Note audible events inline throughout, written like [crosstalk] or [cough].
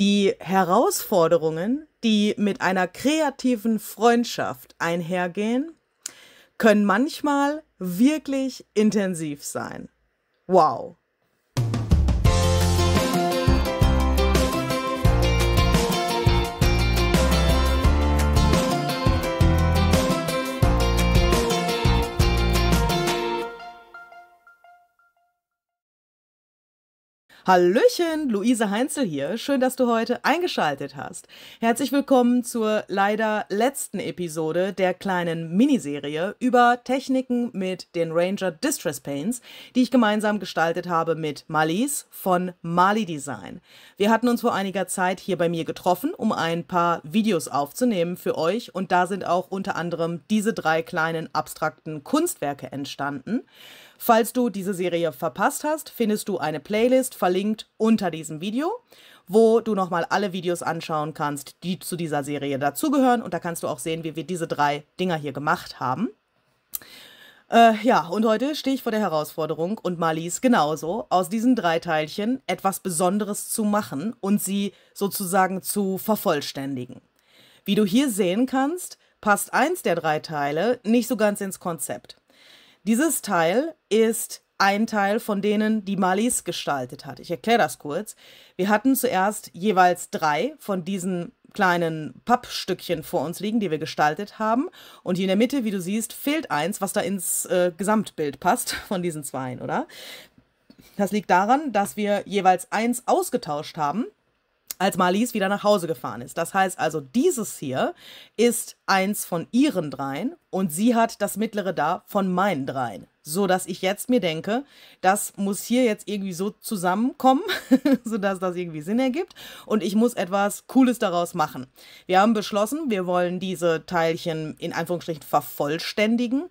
Die Herausforderungen, die mit einer kreativen Freundschaft einhergehen, können manchmal wirklich intensiv sein. Wow. Hallöchen, Luise Heinzel hier. Schön, dass du heute eingeschaltet hast. Herzlich willkommen zur leider letzten Episode der kleinen Miniserie über Techniken mit den Ranger Distress Paints, die ich gemeinsam gestaltet habe mit Malis von Mali Design. Wir hatten uns vor einiger Zeit hier bei mir getroffen, um ein paar Videos aufzunehmen für euch und da sind auch unter anderem diese drei kleinen abstrakten Kunstwerke entstanden. Falls du diese Serie verpasst hast, findest du eine Playlist verlinkt unter diesem Video, wo du nochmal alle Videos anschauen kannst, die zu dieser Serie dazugehören. Und da kannst du auch sehen, wie wir diese drei Dinger hier gemacht haben. Äh, ja, und heute stehe ich vor der Herausforderung und Marlies genauso, aus diesen drei Teilchen etwas Besonderes zu machen und sie sozusagen zu vervollständigen. Wie du hier sehen kannst, passt eins der drei Teile nicht so ganz ins Konzept. Dieses Teil ist ein Teil von denen, die Malis gestaltet hat. Ich erkläre das kurz. Wir hatten zuerst jeweils drei von diesen kleinen Pappstückchen vor uns liegen, die wir gestaltet haben. Und hier in der Mitte, wie du siehst, fehlt eins, was da ins äh, Gesamtbild passt [laughs] von diesen zweien, oder? Das liegt daran, dass wir jeweils eins ausgetauscht haben als Marlies wieder nach Hause gefahren ist. Das heißt also, dieses hier ist eins von ihren dreien und sie hat das mittlere da von meinen dreien. So dass ich jetzt mir denke, das muss hier jetzt irgendwie so zusammenkommen, [laughs] sodass das irgendwie Sinn ergibt und ich muss etwas Cooles daraus machen. Wir haben beschlossen, wir wollen diese Teilchen in Anführungsstrichen vervollständigen.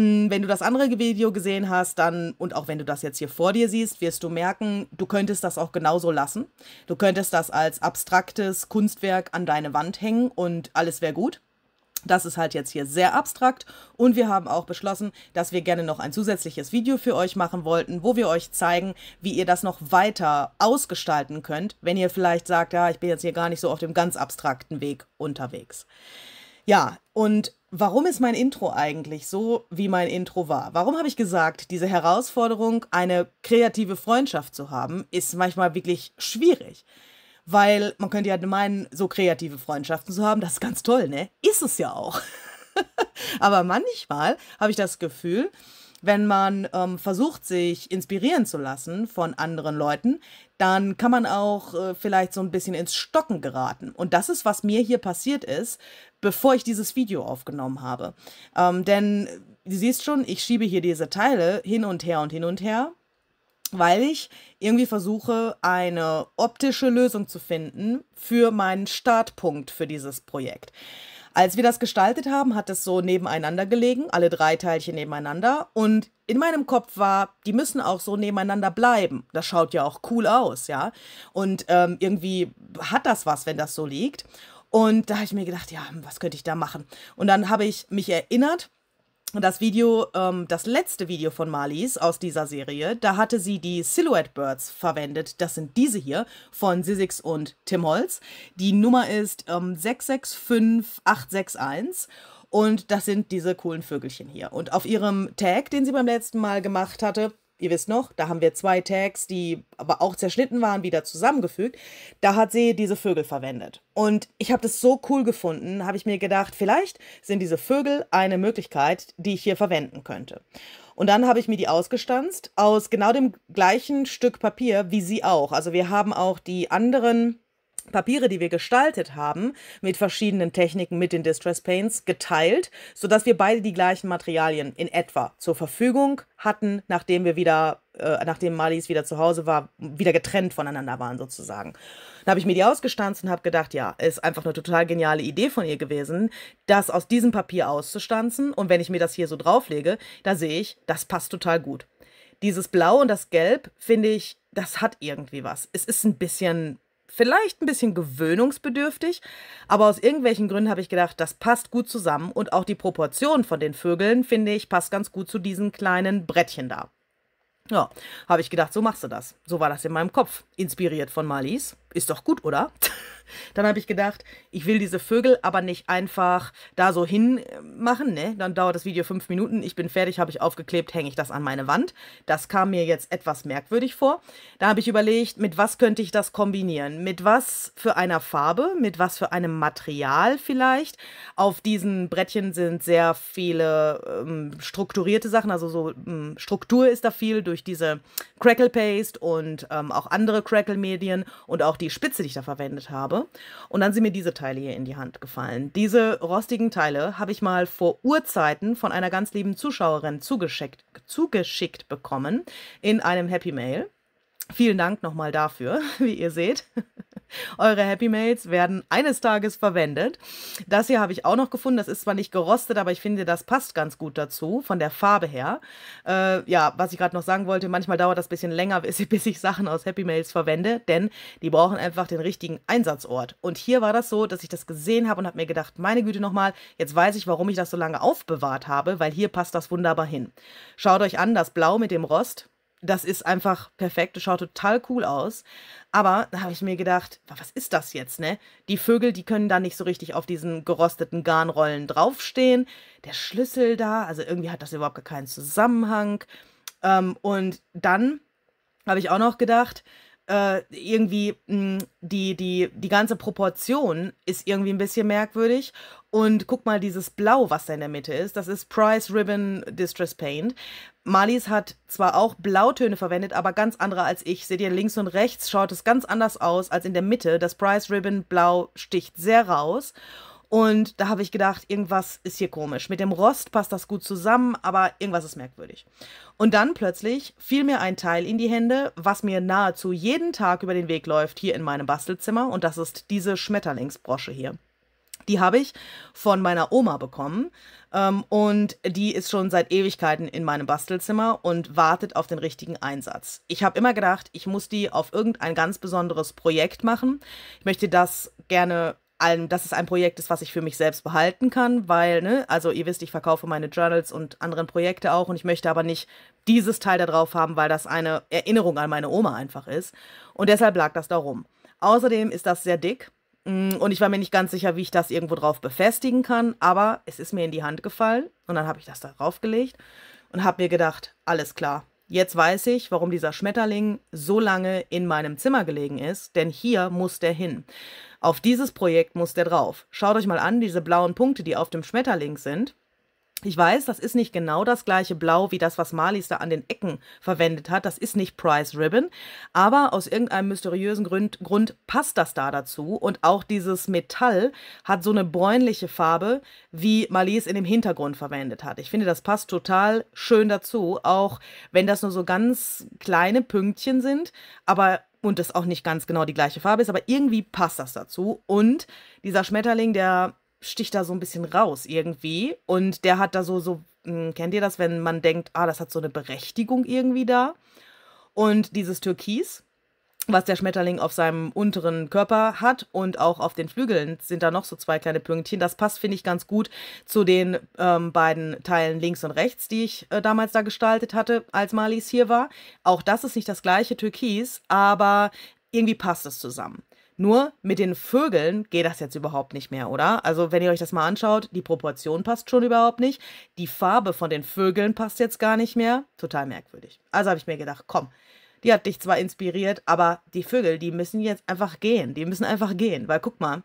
Wenn du das andere Video gesehen hast, dann und auch wenn du das jetzt hier vor dir siehst, wirst du merken, du könntest das auch genauso lassen. Du könntest das als abstraktes Kunstwerk an deine Wand hängen und alles wäre gut. Das ist halt jetzt hier sehr abstrakt und wir haben auch beschlossen, dass wir gerne noch ein zusätzliches Video für euch machen wollten, wo wir euch zeigen, wie ihr das noch weiter ausgestalten könnt, wenn ihr vielleicht sagt, ja, ich bin jetzt hier gar nicht so auf dem ganz abstrakten Weg unterwegs. Ja, und warum ist mein Intro eigentlich so, wie mein Intro war? Warum habe ich gesagt, diese Herausforderung, eine kreative Freundschaft zu haben, ist manchmal wirklich schwierig? Weil man könnte ja meinen, so kreative Freundschaften zu haben, das ist ganz toll, ne? Ist es ja auch. [laughs] Aber manchmal habe ich das Gefühl, wenn man ähm, versucht, sich inspirieren zu lassen von anderen Leuten, dann kann man auch äh, vielleicht so ein bisschen ins Stocken geraten. Und das ist, was mir hier passiert ist, bevor ich dieses Video aufgenommen habe. Ähm, denn du siehst schon, ich schiebe hier diese Teile hin und her und hin und her, weil ich irgendwie versuche, eine optische Lösung zu finden für meinen Startpunkt für dieses Projekt. Als wir das gestaltet haben, hat es so nebeneinander gelegen, alle drei Teilchen nebeneinander. Und in meinem Kopf war, die müssen auch so nebeneinander bleiben. Das schaut ja auch cool aus, ja. Und ähm, irgendwie hat das was, wenn das so liegt. Und da habe ich mir gedacht, ja, was könnte ich da machen? Und dann habe ich mich erinnert, das Video, ähm, das letzte Video von Marlies aus dieser Serie, da hatte sie die Silhouette Birds verwendet. Das sind diese hier von Sissix und Tim Holz. Die Nummer ist ähm, 665861 und das sind diese coolen Vögelchen hier. Und auf ihrem Tag, den sie beim letzten Mal gemacht hatte, ihr wisst noch, da haben wir zwei Tags, die aber auch zerschnitten waren, wieder zusammengefügt. Da hat sie diese Vögel verwendet. Und ich habe das so cool gefunden, habe ich mir gedacht, vielleicht sind diese Vögel eine Möglichkeit, die ich hier verwenden könnte. Und dann habe ich mir die ausgestanzt aus genau dem gleichen Stück Papier wie sie auch. Also wir haben auch die anderen Papiere, die wir gestaltet haben, mit verschiedenen Techniken mit den Distress Paints geteilt, sodass wir beide die gleichen Materialien in etwa zur Verfügung hatten, nachdem wir wieder, äh, nachdem Marlies wieder zu Hause war, wieder getrennt voneinander waren sozusagen. Dann habe ich mir die ausgestanzt und habe gedacht, ja, ist einfach eine total geniale Idee von ihr gewesen, das aus diesem Papier auszustanzen. Und wenn ich mir das hier so drauflege, da sehe ich, das passt total gut. Dieses Blau und das Gelb, finde ich, das hat irgendwie was. Es ist ein bisschen vielleicht ein bisschen gewöhnungsbedürftig, aber aus irgendwelchen Gründen habe ich gedacht, das passt gut zusammen und auch die Proportion von den Vögeln, finde ich, passt ganz gut zu diesen kleinen Brettchen da. Ja, habe ich gedacht, so machst du das. So war das in meinem Kopf, inspiriert von Marlies. ist doch gut, oder? [laughs] Dann habe ich gedacht, ich will diese Vögel aber nicht einfach da so hin machen, ne? Dann dauert das Video fünf Minuten, ich bin fertig, habe ich aufgeklebt, hänge ich das an meine Wand. Das kam mir jetzt etwas merkwürdig vor. Da habe ich überlegt, mit was könnte ich das kombinieren? Mit was für einer Farbe, mit was für einem Material vielleicht. Auf diesen Brettchen sind sehr viele ähm, strukturierte Sachen, also so ähm, Struktur ist da viel durch diese Crackle Paste und ähm, auch andere Crackle Medien und auch die Spitze, die ich da verwendet habe. Und dann sind mir diese Teile hier in die Hand gefallen. Diese rostigen Teile habe ich mal vor Urzeiten von einer ganz lieben Zuschauerin zugeschickt, zugeschickt bekommen in einem Happy Mail. Vielen Dank nochmal dafür, [laughs] wie ihr seht. [laughs] Eure Happy Mails werden eines Tages verwendet. Das hier habe ich auch noch gefunden. Das ist zwar nicht gerostet, aber ich finde, das passt ganz gut dazu, von der Farbe her. Äh, ja, was ich gerade noch sagen wollte, manchmal dauert das ein bisschen länger, [laughs] bis ich Sachen aus Happy Mails verwende, denn die brauchen einfach den richtigen Einsatzort. Und hier war das so, dass ich das gesehen habe und habe mir gedacht, meine Güte nochmal, jetzt weiß ich, warum ich das so lange aufbewahrt habe, weil hier passt das wunderbar hin. Schaut euch an, das Blau mit dem Rost das ist einfach perfekt. Das schaut total cool aus. Aber da habe ich mir gedacht, was ist das jetzt, ne? Die Vögel, die können da nicht so richtig auf diesen gerosteten Garnrollen draufstehen. Der Schlüssel da, also irgendwie hat das überhaupt keinen Zusammenhang. Ähm, und dann habe ich auch noch gedacht, äh, irgendwie mh, hm, die, die, die ganze Proportion ist irgendwie ein bisschen merkwürdig. Und guck mal, dieses Blau, was da in der Mitte ist, das ist Price Ribbon Distress Paint. Marlies hat zwar auch Blautöne verwendet, aber ganz andere als ich. Seht ihr, links und rechts schaut es ganz anders aus als in der Mitte. Das Price Ribbon Blau sticht sehr raus. Und da habe ich gedacht, irgendwas ist hier komisch. Mit dem Rost passt das gut zusammen, aber irgendwas ist merkwürdig. Und dann plötzlich fiel mir ein Teil in die Hände, was mir nahezu jeden Tag über den Weg läuft hier in meinem Bastelzimmer. Und das ist diese Schmetterlingsbrosche hier. Die habe ich von meiner Oma bekommen. Ähm, und die ist schon seit Ewigkeiten in meinem Bastelzimmer und wartet auf den richtigen Einsatz. Ich habe immer gedacht, ich muss die auf irgendein ganz besonderes Projekt machen. Ich möchte das gerne ein, dass es ein Projekt ist, was ich für mich selbst behalten kann, weil, ne, also ihr wisst, ich verkaufe meine Journals und anderen Projekte auch und ich möchte aber nicht dieses Teil da drauf haben, weil das eine Erinnerung an meine Oma einfach ist. Und deshalb lag das da rum. Außerdem ist das sehr dick mm, und ich war mir nicht ganz sicher, wie ich das irgendwo drauf befestigen kann, aber es ist mir in die Hand gefallen und dann habe ich das da draufgelegt und habe mir gedacht, alles klar, Jetzt weiß ich, warum dieser Schmetterling so lange in meinem Zimmer gelegen ist, denn hier muss der hin. Auf dieses Projekt muss der drauf. Schaut euch mal an, diese blauen Punkte, die auf dem Schmetterling sind. Ich weiß, das ist nicht genau das gleiche Blau wie das, was Marlies da an den Ecken verwendet hat. Das ist nicht Price Ribbon, aber aus irgendeinem mysteriösen Grund, Grund passt das da dazu. Und auch dieses Metall hat so eine bräunliche Farbe, wie Marlies in dem Hintergrund verwendet hat. Ich finde, das passt total schön dazu, auch wenn das nur so ganz kleine Pünktchen sind, aber und das auch nicht ganz genau die gleiche Farbe ist, aber irgendwie passt das dazu. Und dieser Schmetterling, der sticht da so ein bisschen raus irgendwie. Und der hat da so, so, hm, kennt ihr das, wenn man denkt, ah, das hat so eine Berechtigung irgendwie da? Und dieses Türkis, was der Schmetterling auf seinem unteren Körper hat und auch auf den Flügeln sind da noch so zwei kleine Pünktchen. Das passt, finde ich, ganz gut zu den ähm, beiden Teilen links und rechts, die ich äh, damals da gestaltet hatte, als Marlies hier war. Auch das ist nicht das gleiche Türkis, aber irgendwie passt es zusammen. Nur mit den Vögeln geht das jetzt überhaupt nicht mehr, oder? Also, wenn ihr euch das mal anschaut, die Proportion passt schon überhaupt nicht. Die Farbe von den Vögeln passt jetzt gar nicht mehr. Total merkwürdig. Also habe ich mir gedacht, komm, die hat dich zwar inspiriert, aber die Vögel, die müssen jetzt einfach gehen. Die müssen einfach gehen, weil guck mal,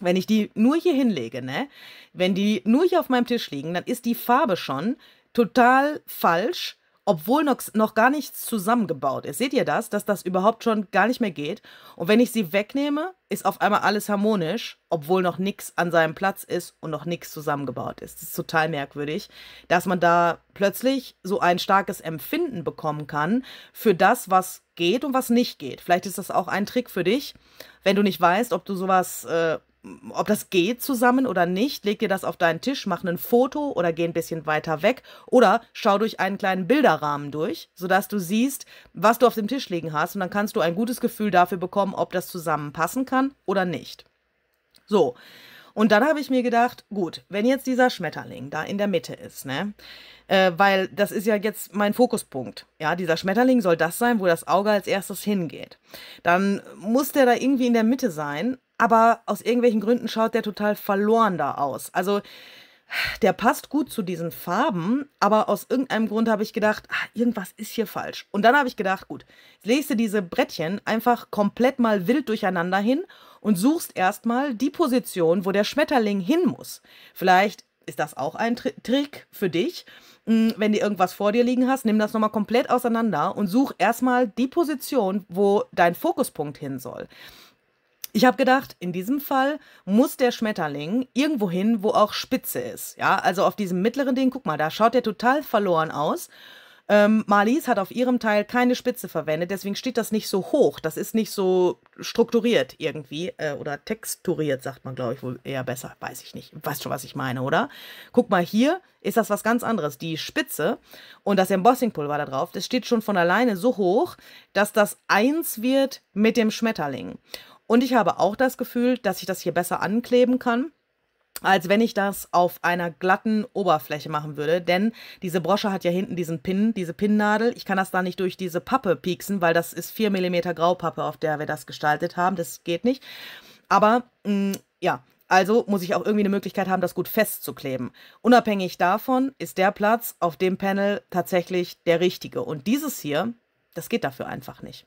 wenn ich die nur hier hinlege, ne? Wenn die nur hier auf meinem Tisch liegen, dann ist die Farbe schon total falsch obwohl noch, noch gar nichts zusammengebaut ist. Seht ihr das, dass das überhaupt schon gar nicht mehr geht? Und wenn ich sie wegnehme, ist auf einmal alles harmonisch, obwohl noch nichts an seinem Platz ist und noch nichts zusammengebaut ist. Das ist total merkwürdig, dass man da plötzlich so ein starkes Empfinden bekommen kann für das, was geht und was nicht geht. Vielleicht ist das auch ein Trick für dich, wenn du nicht weißt, ob du sowas äh, ob das geht zusammen oder nicht, leg dir das auf deinen Tisch, mach ein Foto oder geh ein bisschen weiter weg oder schau durch einen kleinen Bilderrahmen durch, sodass du siehst, was du auf dem Tisch liegen hast und dann kannst du ein gutes Gefühl dafür bekommen, ob das zusammenpassen kann oder nicht. So. Und dann habe ich mir gedacht, gut, wenn jetzt dieser Schmetterling da in der Mitte ist, ne? Äh, weil das ist ja jetzt mein Fokuspunkt. Ja, dieser Schmetterling soll das sein, wo das Auge als erstes hingeht. Dann muss der da irgendwie in der Mitte sein, aber aus irgendwelchen Gründen schaut der total verloren da aus. Also der passt gut zu diesen Farben, aber aus irgendeinem Grund habe ich gedacht, ach, irgendwas ist hier falsch. Und dann habe ich gedacht, gut, legst du diese Brettchen einfach komplett mal wild durcheinander hin und suchst erstmal die Position, wo der Schmetterling hin muss. Vielleicht ist das auch ein Tri Trick für dich. Hm, wenn du irgendwas vor dir liegen hast, nimm das nochmal komplett auseinander und such erstmal die Position, wo dein Fokuspunkt hin soll. Ich habe gedacht, in diesem Fall muss der Schmetterling irgendwo hin, wo auch Spitze ist. Ja, also auf diesem mittleren Ding, guck mal, da schaut der total verloren aus. Ähm, Marlies hat auf ihrem Teil keine Spitze verwendet, deswegen steht das nicht so hoch. Das ist nicht so strukturiert irgendwie äh, oder texturiert, sagt man, glaube ich, wohl eher besser. Weiß ich nicht. Weißt schon, was ich meine, oder? Guck mal, hier ist das was ganz anderes. Die Spitze und das Embossingpulver da drauf, das steht schon von alleine so hoch, dass das eins wird mit dem Schmetterling. Und ich habe auch das Gefühl, dass ich das hier besser ankleben kann als wenn ich das auf einer glatten Oberfläche machen würde. Denn diese Brosche hat ja hinten diesen Pin, diese Pinnnadel. Ich kann das da nicht durch diese Pappe pieksen, weil das ist 4 mm Graupappe, auf der wir das gestaltet haben. Das geht nicht. Aber mh, mm, ja, also muss ich auch irgendwie eine Möglichkeit haben, das gut festzukleben. Unabhängig davon ist der Platz auf dem Panel tatsächlich der richtige. Und dieses hier, das geht dafür einfach nicht.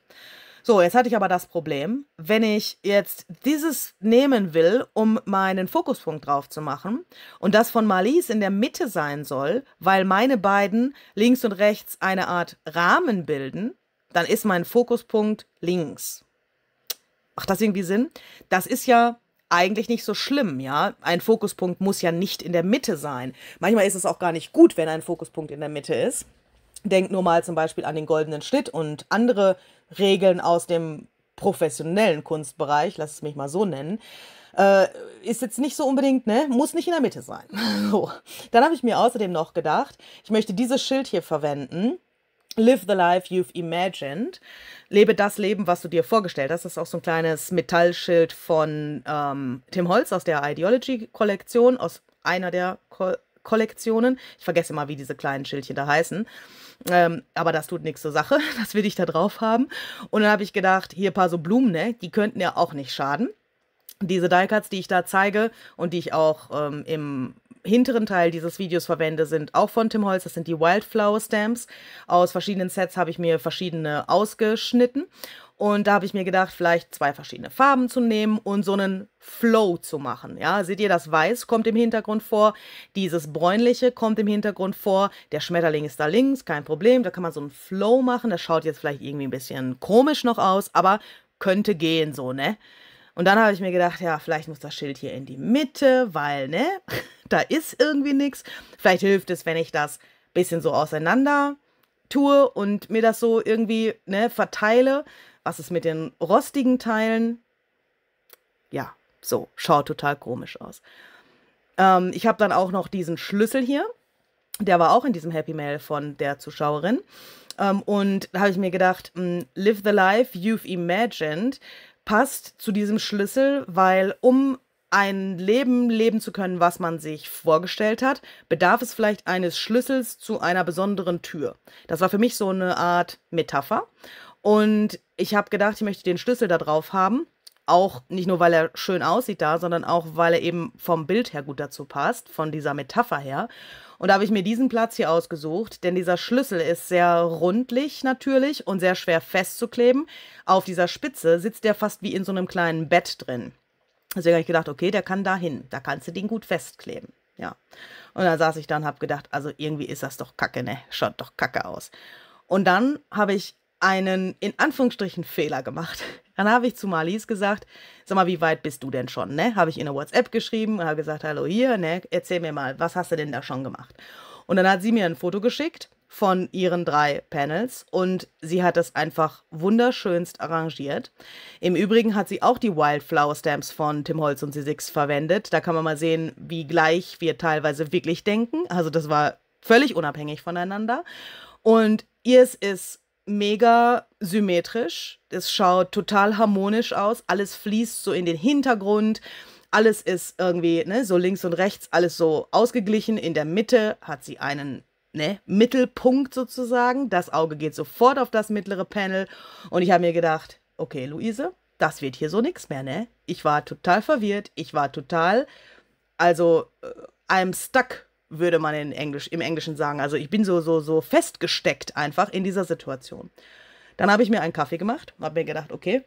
So, jetzt hatte ich aber das Problem, wenn ich jetzt dieses nehmen will, um meinen Fokuspunkt drauf zu machen und das von Marlies in der Mitte sein soll, weil meine beiden links und rechts eine Art Rahmen bilden, dann ist mein Fokuspunkt links. Macht das irgendwie Sinn? Das ist ja eigentlich nicht so schlimm, ja. Ein Fokuspunkt muss ja nicht in der Mitte sein. Manchmal ist es auch gar nicht gut, wenn ein Fokuspunkt in der Mitte ist. Denk nur mal zum Beispiel an den goldenen Schnitt und andere Regeln aus dem professionellen Kunstbereich, lass es mich mal so nennen. Äh, ist jetzt nicht so unbedingt, ne? Muss nicht in der Mitte sein. [laughs] so. Dann habe ich mir außerdem noch gedacht, ich möchte dieses Schild hier verwenden. Live the life you've imagined. Lebe das Leben, was du dir vorgestellt hast. Das ist auch so ein kleines Metallschild von ähm, Tim Holz aus der Ideology-Kollektion, aus einer der Ko Kollektionen. Ich vergesse mal, wie diese kleinen Schildchen da heißen. Ähm, aber das tut nichts zur Sache. [laughs] Das will ich da drauf haben. Und dann habe ich gedacht, hier ein paar so Blumen, ne? Die könnten ja auch nicht schaden. Diese Die-Cuts, die ich da zeige und die ich auch ähm, im hinteren Teil dieses Videos verwende, sind auch von Tim Holz. Das sind die Wildflower Stamps. Aus verschiedenen Sets habe ich mir verschiedene ausgeschnitten. Und da habe ich mir gedacht, vielleicht zwei verschiedene Farben zu nehmen und so einen Flow zu machen. Ja, seht ihr, das Weiß kommt im Hintergrund vor, dieses Bräunliche kommt im Hintergrund vor, der Schmetterling ist da links, kein Problem. Da kann man so einen Flow machen. Das schaut jetzt vielleicht irgendwie ein bisschen komisch noch aus, aber könnte gehen so, ne? Und dann habe ich mir gedacht, ja, vielleicht muss das Schild hier in die Mitte, weil, ne, [laughs] da ist irgendwie nichts. Vielleicht hilft es, wenn ich das ein bisschen so auseinander tue und mir das so irgendwie, ne, verteile. Was ist mit den rostigen Teilen? Ja, so, schaut total komisch aus. Ähm, ich habe dann auch noch diesen Schlüssel hier. Der war auch in diesem Happy Mail von der Zuschauerin. Ähm, und da habe ich mir gedacht, mh, hm, Live the Life You've Imagined passt zu diesem Schlüssel, weil um ein Leben leben zu können, was man sich vorgestellt hat, bedarf es vielleicht eines Schlüssels zu einer besonderen Tür. Das war für mich so eine Art Metapher. Und ich habe gedacht, ich möchte den Schlüssel da drauf haben. Auch nicht nur, weil er schön aussieht da, sondern auch, weil er eben vom Bild her gut dazu passt, von dieser Metapher her. Und da habe ich mir diesen Platz hier ausgesucht, denn dieser Schlüssel ist sehr rundlich natürlich und sehr schwer festzukleben. Auf dieser Spitze sitzt der fast wie in so einem kleinen Bett drin. Deswegen habe ich gedacht, okay, der kann da hin. Da kannst du den gut festkleben. Ja. Und dann saß ich da und habe gedacht, also irgendwie ist das doch kacke, ne? Schaut doch kacke aus. Und dann habe ich einen in Anführungsstrichen Fehler gemacht. [laughs] Dann habe ich zu Marlies gesagt, sag mal, wie weit bist du denn schon, ne? Habe ich in eine WhatsApp geschrieben und habe gesagt, hallo hier, ne? Erzähl mir mal, was hast du denn da schon gemacht? Und dann hat sie mir ein Foto geschickt von ihren drei Panels und sie hat das einfach wunderschönst arrangiert. Im Übrigen hat sie auch die Wildflower Stamps von Tim Holz und C6 verwendet. Da kann man mal sehen, wie gleich wir teilweise wirklich denken. Also das war völlig unabhängig voneinander. Und ihr ist mega symmetrisch. Es schaut total harmonisch aus. Alles fließt so in den Hintergrund. alles ist irgendwie, ne, so links und rechts, alles so ausgeglichen. In der Mitte hat sie einen ne, Mittelpunkt sozusagen. Das Auge geht sofort auf das mittlere Panel. Und ich habe mir gedacht, okay, Luise, das wird hier so nichts mehr, ne? Ich war total verwirrt. Ich war total, also, äh, I'm stuck, würde man in Englisch, im Englischen sagen. Also ich bin so, so, so festgesteckt einfach in dieser Situation. Dann habe ich mir einen Kaffee gemacht, habe mir gedacht, okay,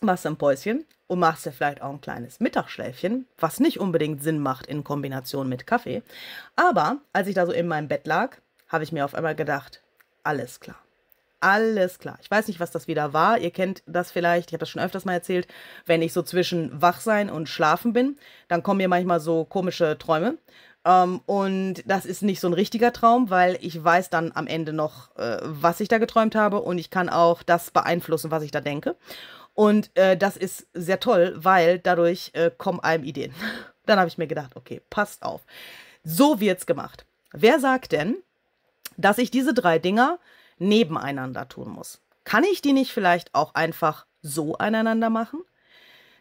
machst ein Päuschen und machst dir vielleicht auch ein kleines Mittagsschläfchen, was nicht unbedingt Sinn macht in Kombination mit Kaffee. Aber als ich da so in meinem Bett lag, habe ich mir auf einmal gedacht, alles klar. Alles klar. Ich weiß nicht, was das wieder war. Ihr kennt das vielleicht, ich habe das schon öfters mal erzählt, wenn ich so zwischen Wachsein und Schlafen bin, dann kommen mir manchmal so komische Träume. Ähm, und das ist nicht so ein richtiger Traum, weil ich weiß dann am Ende noch, äh, was ich da geträumt habe und ich kann auch das beeinflussen, was ich da denke. Und äh, das ist sehr toll, weil dadurch äh, kommen einem Ideen. [laughs] Dann habe ich mir gedacht, okay, passt auf. So wird's gemacht. Wer sagt denn, dass ich diese drei Dinger nebeneinander tun muss? Kann ich die nicht vielleicht auch einfach so aneinander machen?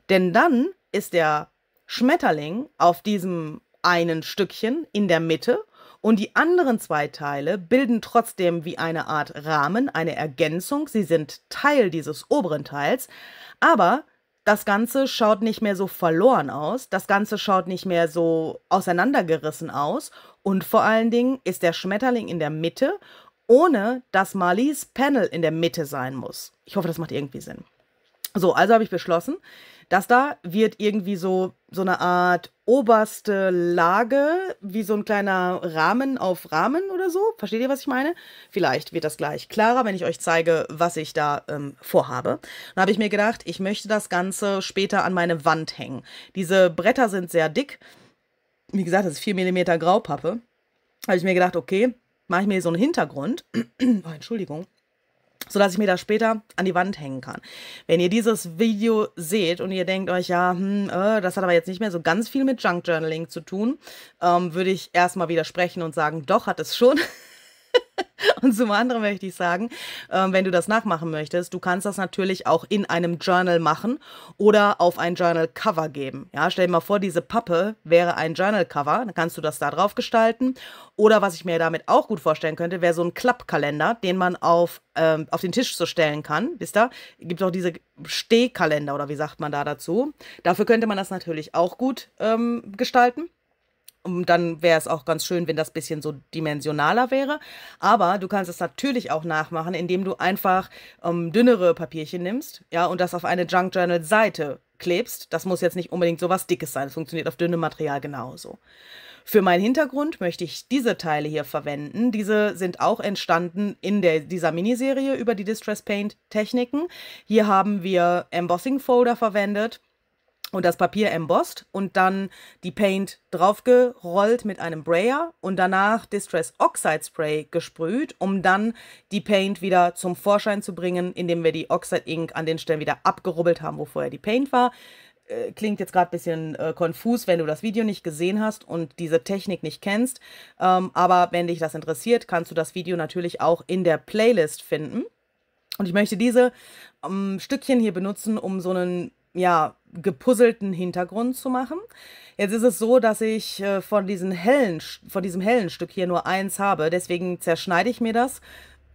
Denn dann ist der Schmetterling auf diesem einen Stückchen in der Mitte und die anderen zwei Teile bilden trotzdem wie eine Art Rahmen, eine Ergänzung. Sie sind Teil dieses oberen Teils, aber das Ganze schaut nicht mehr so verloren aus, das Ganze schaut nicht mehr so auseinandergerissen aus und vor allen Dingen ist der Schmetterling in der Mitte, ohne dass Marlies Panel in der Mitte sein muss. Ich hoffe, das macht irgendwie Sinn. So, also habe ich beschlossen, das da wird irgendwie so, so eine Art oberste Lage, wie so ein kleiner Rahmen auf Rahmen oder so. Versteht ihr, was ich meine? Vielleicht wird das gleich klarer, wenn ich euch zeige, was ich da ähm, vorhabe. Dann habe ich mir gedacht, ich möchte das Ganze später an meine Wand hängen. Diese Bretter sind sehr dick. Wie gesagt, das ist 4 mm Graupappe. Habe ich mir gedacht, okay, mache ich mir so einen Hintergrund. [clears throat] oh, Entschuldigung sodass ich mir das später an die Wand hängen kann. Wenn ihr dieses Video seht und ihr denkt euch, ja, hm, äh, das hat aber jetzt nicht mehr so ganz viel mit Junk Journaling zu tun, ähm, würde ich erstmal widersprechen und sagen, doch, hat es schon. [laughs] Und zum anderen möchte ich sagen, ähm, wenn du das nachmachen möchtest, du kannst das natürlich auch in einem Journal machen oder auf ein Journal-Cover geben. Ja, stell dir mal vor, diese Pappe wäre ein Journal-Cover, dann kannst du das da drauf gestalten. Oder was ich mir damit auch gut vorstellen könnte, wäre so ein Klappkalender, den man auf, ähm, auf den Tisch so stellen kann. Wisst ihr? Gibt auch diese Stehkalender oder wie sagt man da dazu? Dafür könnte man das natürlich auch gut ähm, gestalten. Und dann wäre es auch ganz schön, wenn das bisschen so dimensionaler wäre. Aber du kannst es natürlich auch nachmachen, indem du einfach ähm, dünnere Papierchen nimmst, ja, und das auf eine Junk Journal Seite klebst. Das muss jetzt nicht unbedingt so was Dickes sein. Das funktioniert auf dünnem Material genauso. Für meinen Hintergrund möchte ich diese Teile hier verwenden. Diese sind auch entstanden in der, dieser Miniserie über die Distress Paint Techniken. Hier haben wir Embossing Folder verwendet und das Papier embossed und dann die Paint draufgerollt mit einem Brayer und danach Distress Oxide Spray gesprüht, um dann die Paint wieder zum Vorschein zu bringen, indem wir die Oxide Ink an den Stellen wieder abgerubbelt haben, wo vorher die Paint war. Äh, klingt jetzt gerade ein bisschen äh, konfus, wenn du das Video nicht gesehen hast und diese Technik nicht kennst. Ähm, aber wenn dich das interessiert, kannst du das Video natürlich auch in der Playlist finden. Und ich möchte diese ähm, Stückchen hier benutzen, um so einen ja, gepuzzelten Hintergrund zu machen. Jetzt ist es so, dass ich äh, von, diesen hellen, von diesem hellen Stück hier nur eins habe, deswegen zerschneide ich mir das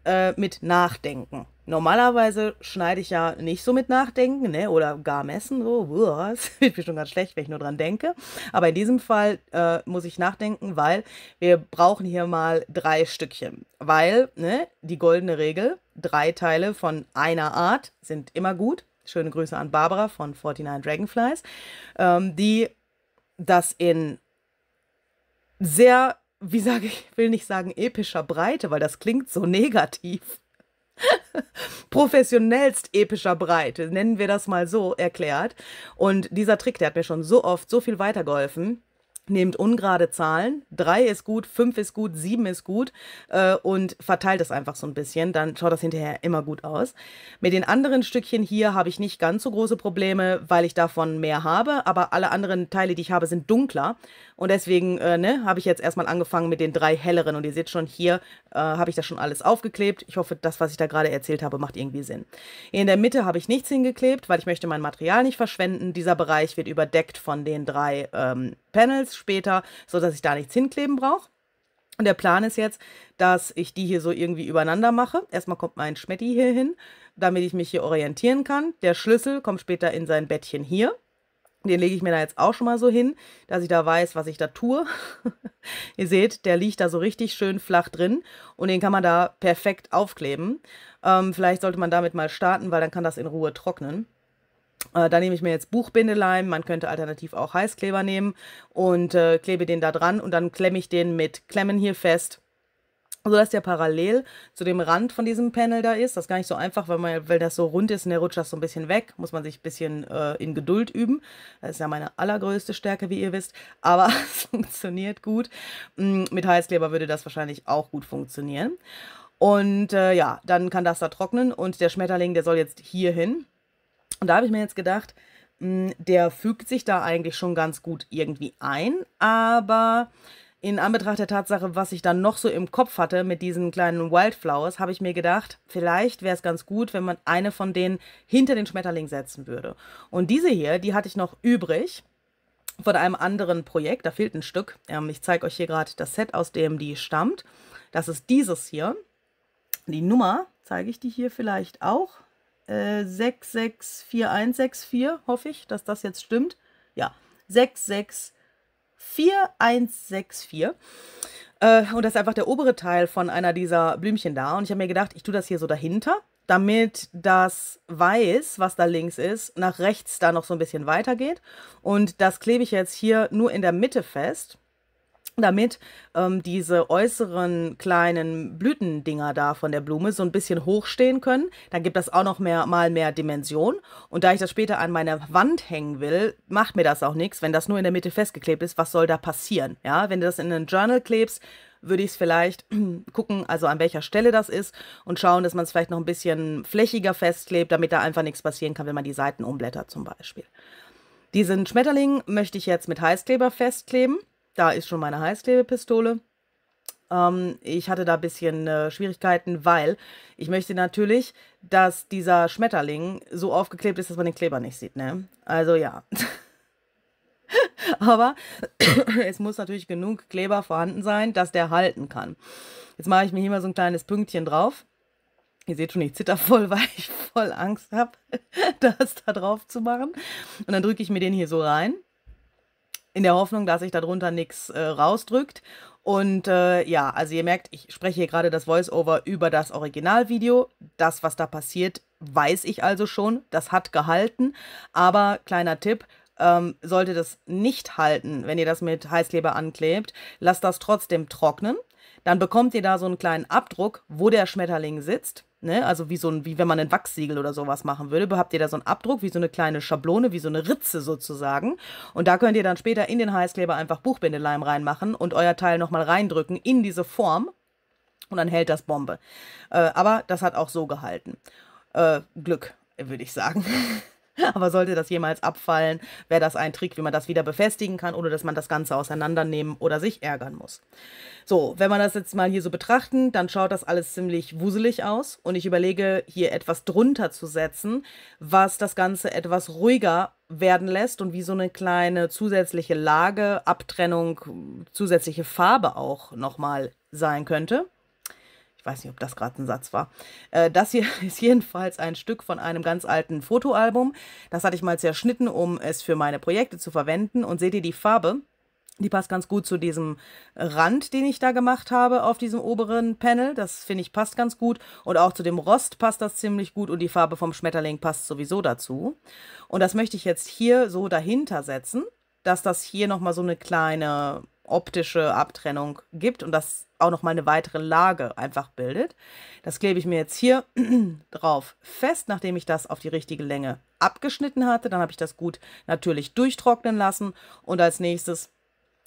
äh, mit Nachdenken. Normalerweise schneide ich ja nicht so mit Nachdenken, ne? Oder gar messen. So, das wird mir schon ganz schlecht, wenn ich nur dran denke. Aber in diesem Fall äh, muss ich nachdenken, weil wir brauchen hier mal drei Stückchen. Weil, ne, die goldene Regel, drei Teile von einer Art sind immer gut. Schöne Grüße an Barbara von 49 Dragonflies, ähm, die das in sehr, wie sage ich, will nicht sagen epischer Breite, weil das klingt so negativ. [laughs] professionellst epischer Breite, nennen wir das mal so erklärt. Und dieser Trick, der hat mir schon so oft so viel weitergeholfen Nehmt ungerade Zahlen, 3 ist gut, 5 ist gut, 7 ist gut äh, und verteilt es einfach so ein bisschen, dann schaut das hinterher immer gut aus. Mit den anderen Stückchen hier habe ich nicht ganz so große Probleme, weil ich davon mehr habe, aber alle anderen Teile, die ich habe, sind dunkler und deswegen äh, ne, habe ich jetzt erstmal angefangen mit den drei helleren und ihr seht schon, hier äh, habe ich das schon alles aufgeklebt. Ich hoffe, das, was ich da gerade erzählt habe, macht irgendwie Sinn. In der Mitte habe ich nichts hingeklebt, weil ich möchte mein Material nicht verschwenden. Dieser Bereich wird überdeckt von den drei ähm, Panels später, sodass ich da nichts hinkleben brauche. Und der Plan ist jetzt, dass ich die hier so irgendwie übereinander mache. Erstmal kommt mein Schmetti hier hin, damit ich mich hier orientieren kann. Der Schlüssel kommt später in sein Bettchen hier. Den lege ich mir da jetzt auch schon mal so hin, dass ich da weiß, was ich da tue. [laughs] Ihr seht, der liegt da so richtig schön flach drin und den kann man da perfekt aufkleben. Ähm, vielleicht sollte man damit mal starten, weil dann kann das in Ruhe trocknen. Äh, da nehme ich mir jetzt Buchbindeleim, man könnte alternativ auch Heißkleber nehmen und äh, klebe den da dran und dann klemme ich den mit Klemmen hier fest, sodass der parallel zu dem Rand von diesem Panel da ist. Das ist gar nicht so einfach, weil, man, weil das so rund ist und der rutscht das so ein bisschen weg, muss man sich ein bisschen äh, in Geduld üben. Das ist ja meine allergrößte Stärke, wie ihr wisst, aber [laughs] es funktioniert gut. Mm, mit Heißkleber würde das wahrscheinlich auch gut funktionieren. Und äh, ja, dann kann das da trocknen und der Schmetterling, der soll jetzt hier hin. Und da habe ich mir jetzt gedacht, hm, der fügt sich da eigentlich schon ganz gut irgendwie ein, aber in Anbetracht der Tatsache, was ich dann noch so im Kopf hatte mit diesen kleinen Wildflowers, habe ich mir gedacht, vielleicht wäre es ganz gut, wenn man eine von denen hinter den Schmetterling setzen würde. Und diese hier, die hatte ich noch übrig von einem anderen Projekt. Da fehlt ein Stück. Ähm, ich zeige euch hier gerade das Set, aus dem die stammt. Das ist dieses hier. Die Nummer zeige ich die hier vielleicht auch äh, 664164, hoffe ich, dass das jetzt stimmt. Ja, 664164. Äh, und das ist einfach der obere Teil von einer dieser Blümchen da. Und ich habe mir gedacht, ich tue das hier so dahinter, damit das Weiß, was da links ist, nach rechts da noch so ein bisschen weitergeht. Und das klebe ich jetzt hier nur in der Mitte fest damit ähm, diese äußeren kleinen Blütendinger da von der Blume so ein bisschen hochstehen können. Dann gibt das auch noch mehr, mal mehr Dimension. Und da ich das später an meine Wand hängen will, macht mir das auch nichts, wenn das nur in der Mitte festgeklebt ist. Was soll da passieren? Ja, wenn du das in ein Journal klebst, würde ich es vielleicht [clears throat] gucken, also an welcher Stelle das ist und schauen, dass man es vielleicht noch ein bisschen flächiger festklebt, damit da einfach nichts passieren kann, wenn man die Seiten umblättert zum Beispiel. Diesen Schmetterling möchte ich jetzt mit Heißkleber festkleben. Da ist schon meine Heißklebepistole. Ähm, ich hatte da ein bisschen äh, Schwierigkeiten, weil ich möchte natürlich, dass dieser Schmetterling so aufgeklebt ist, dass man den Kleber nicht sieht. Ne? Also ja. [laughs] Aber [clears throat] es muss natürlich genug Kleber vorhanden sein, dass der halten kann. Jetzt mache ich mir hier mal so ein kleines Pünktchen drauf. Ihr seht schon, ich zitter voll, [laughs] weil ich voll Angst habe, [laughs] das da drauf zu machen. Und dann drücke ich mir den hier so rein in der Hoffnung, dass sich darunter nichts äh, rausdrückt. Und äh, ja, also ihr merkt, ich spreche hier gerade das Voice-Over über das Originalvideo. Das, was da passiert, weiß ich also schon. Das hat gehalten. Aber kleiner Tipp, ähm, sollte das nicht halten, wenn ihr das mit Heißkleber anklebt, lasst das trotzdem trocknen. Dann bekommt ihr da so einen kleinen Abdruck, wo der Schmetterling sitzt. Ne? Also wie so ein, wie wenn man ein Wachssiegel oder sowas machen würde, habt ihr da so einen Abdruck, wie so eine kleine Schablone, wie so eine Ritze sozusagen. Und da könnt ihr dann später in den Heißkleber einfach Buchbindeleim reinmachen und euer Teil nochmal reindrücken in diese Form. Und dann hält das Bombe. Äh, aber das hat auch so gehalten. Äh, Glück, würde ich sagen. [laughs] [laughs] Aber sollte das jemals abfallen, wäre das ein Trick, wie man das wieder befestigen kann, ohne dass man das Ganze auseinandernehmen oder sich ärgern muss. So, wenn wir das jetzt mal hier so betrachten, dann schaut das alles ziemlich wuselig aus und ich überlege, hier etwas drunter zu setzen, was das Ganze etwas ruhiger werden lässt und wie so eine kleine zusätzliche Lage, Abtrennung, zusätzliche Farbe auch nochmal sein könnte weiß nicht, ob das gerade ein Satz war. Äh, das hier [laughs] ist jedenfalls ein Stück von einem ganz alten Fotoalbum. Das hatte ich mal zerschnitten, um es für meine Projekte zu verwenden. Und seht ihr die Farbe? Die passt ganz gut zu diesem Rand, den ich da gemacht habe auf diesem oberen Panel. Das finde ich passt ganz gut. Und auch zu dem Rost passt das ziemlich gut. Und die Farbe vom Schmetterling passt sowieso dazu. Und das möchte ich jetzt hier so dahinter setzen, dass das hier nochmal so eine kleine optische Abtrennung gibt und das auch noch mal eine weitere Lage einfach bildet. Das klebe ich mir jetzt hier [clears throat] drauf fest, nachdem ich das auf die richtige Länge abgeschnitten hatte. Dann habe ich das gut natürlich durchtrocknen lassen und als nächstes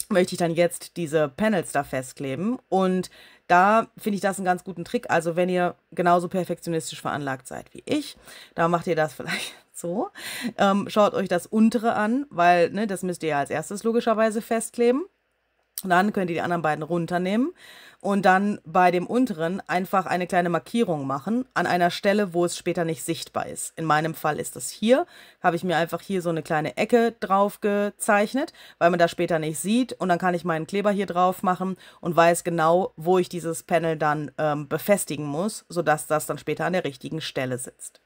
möchte ich dann jetzt diese Panels da festkleben und da finde ich das einen ganz guten Trick. Also wenn ihr genauso perfektionistisch veranlagt seid wie ich, da macht ihr das [laughs] vielleicht so. Ähm, schaut euch das untere an, weil ne, das müsst ihr ja als erstes logischerweise festkleben. Dann könnt ihr die anderen beiden runternehmen und dann bei dem unteren einfach eine kleine Markierung machen an einer Stelle, wo es später nicht sichtbar ist. In meinem Fall ist das hier. Habe ich mir einfach hier so eine kleine Ecke drauf gezeichnet, weil man das später nicht sieht. Und dann kann ich meinen Kleber hier drauf machen und weiß genau, wo ich dieses Panel dann ähm, befestigen muss, sodass das dann später an der richtigen Stelle sitzt.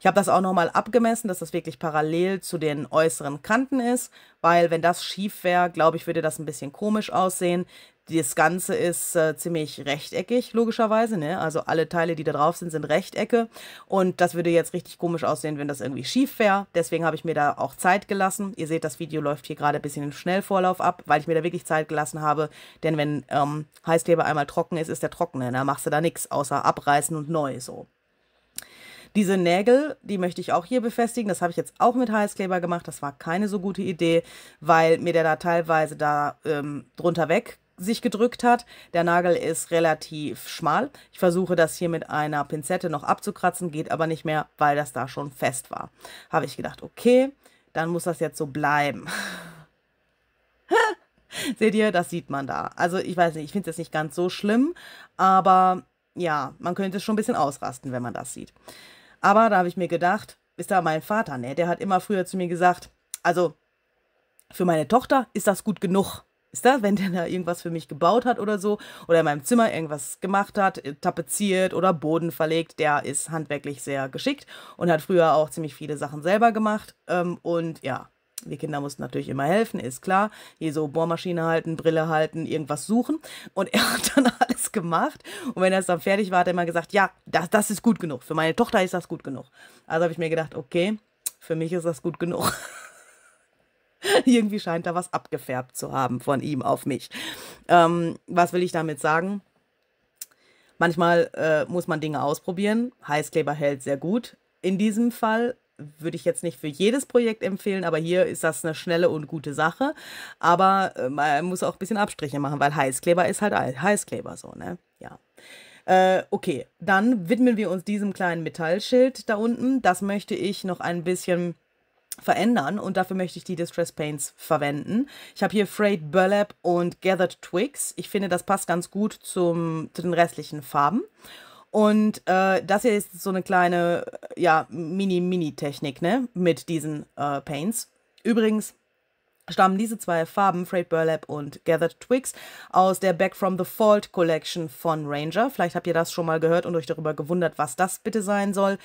Ich habe das auch nochmal abgemessen, dass das wirklich parallel zu den äußeren Kanten ist, weil wenn das schief wäre, glaube ich, würde das ein bisschen komisch aussehen. Das Ganze ist äh, ziemlich rechteckig, logischerweise. Ne? Also alle Teile, die da drauf sind, sind Rechtecke. Und das würde jetzt richtig komisch aussehen, wenn das irgendwie schief wäre. Deswegen habe ich mir da auch Zeit gelassen. Ihr seht, das Video läuft hier gerade ein bisschen im Schnellvorlauf ab, weil ich mir da wirklich Zeit gelassen habe. Denn wenn ähm, Heißkleber einmal trocken ist, ist der trockene. Da machst du da nichts außer abreißen und neu so. Diese Nägel, die möchte ich auch hier befestigen. Das habe ich jetzt auch mit Heißkleber gemacht. Das war keine so gute Idee, weil mir der da teilweise da ähm, drunter weg sich gedrückt hat. Der Nagel ist relativ schmal. Ich versuche das hier mit einer Pinzette noch abzukratzen, geht aber nicht mehr, weil das da schon fest war. Habe ich gedacht, okay, dann muss das jetzt so bleiben. [laughs] Seht ihr, das sieht man da. Also ich weiß nicht, ich finde es jetzt nicht ganz so schlimm, aber ja, man könnte es schon ein bisschen ausrasten, wenn man das sieht. Aber da habe ich mir gedacht, ist da mein Vater, ne? Der hat immer früher zu mir gesagt, also für meine Tochter ist das gut genug. Ist das, wenn der da irgendwas für mich gebaut hat oder so, oder in meinem Zimmer irgendwas gemacht hat, äh, tapeziert oder Boden verlegt, der ist handwerklich sehr geschickt und hat früher auch ziemlich viele Sachen selber gemacht. Ähm, und ja, die Kinder mussten natürlich immer helfen, ist klar. Hier so Bohrmaschine halten, Brille halten, irgendwas suchen. Und er [laughs] hat dann alles gemacht. Und wenn er es dann fertig war, hat er immer gesagt, ja, das, das ist gut genug. Für meine Tochter ist das gut genug. Also habe ich mir gedacht, okay, für mich ist das gut genug. [laughs] Irgendwie scheint da was abgefärbt zu haben von ihm auf mich. Ähm, was will ich damit sagen? Manchmal äh, muss man Dinge ausprobieren. Heißkleber hält sehr gut. In diesem Fall würde ich jetzt nicht für jedes Projekt empfehlen, aber hier ist das eine schnelle und gute Sache. Aber äh, man muss auch ein bisschen Abstriche machen, weil Heißkleber ist halt Heißkleber so, ne? Ja. Äh, okay, dann widmen wir uns diesem kleinen Metallschild da unten. Das möchte ich noch ein bisschen verändern und dafür möchte ich die Distress Paints verwenden. Ich habe hier Frayed Burlap und Gathered Twigs. Ich finde, das passt ganz gut zum, zu den restlichen Farben. Und äh, das hier ist so eine kleine, ja, Mini-Mini-Technik, ne, mit diesen äh, Paints. Übrigens stammen diese zwei Farben, Frayed Burlap und Gathered Twigs, aus der Back from the Fault Collection von Ranger. Vielleicht habt ihr das schon mal gehört und euch darüber gewundert, was das bitte sein soll.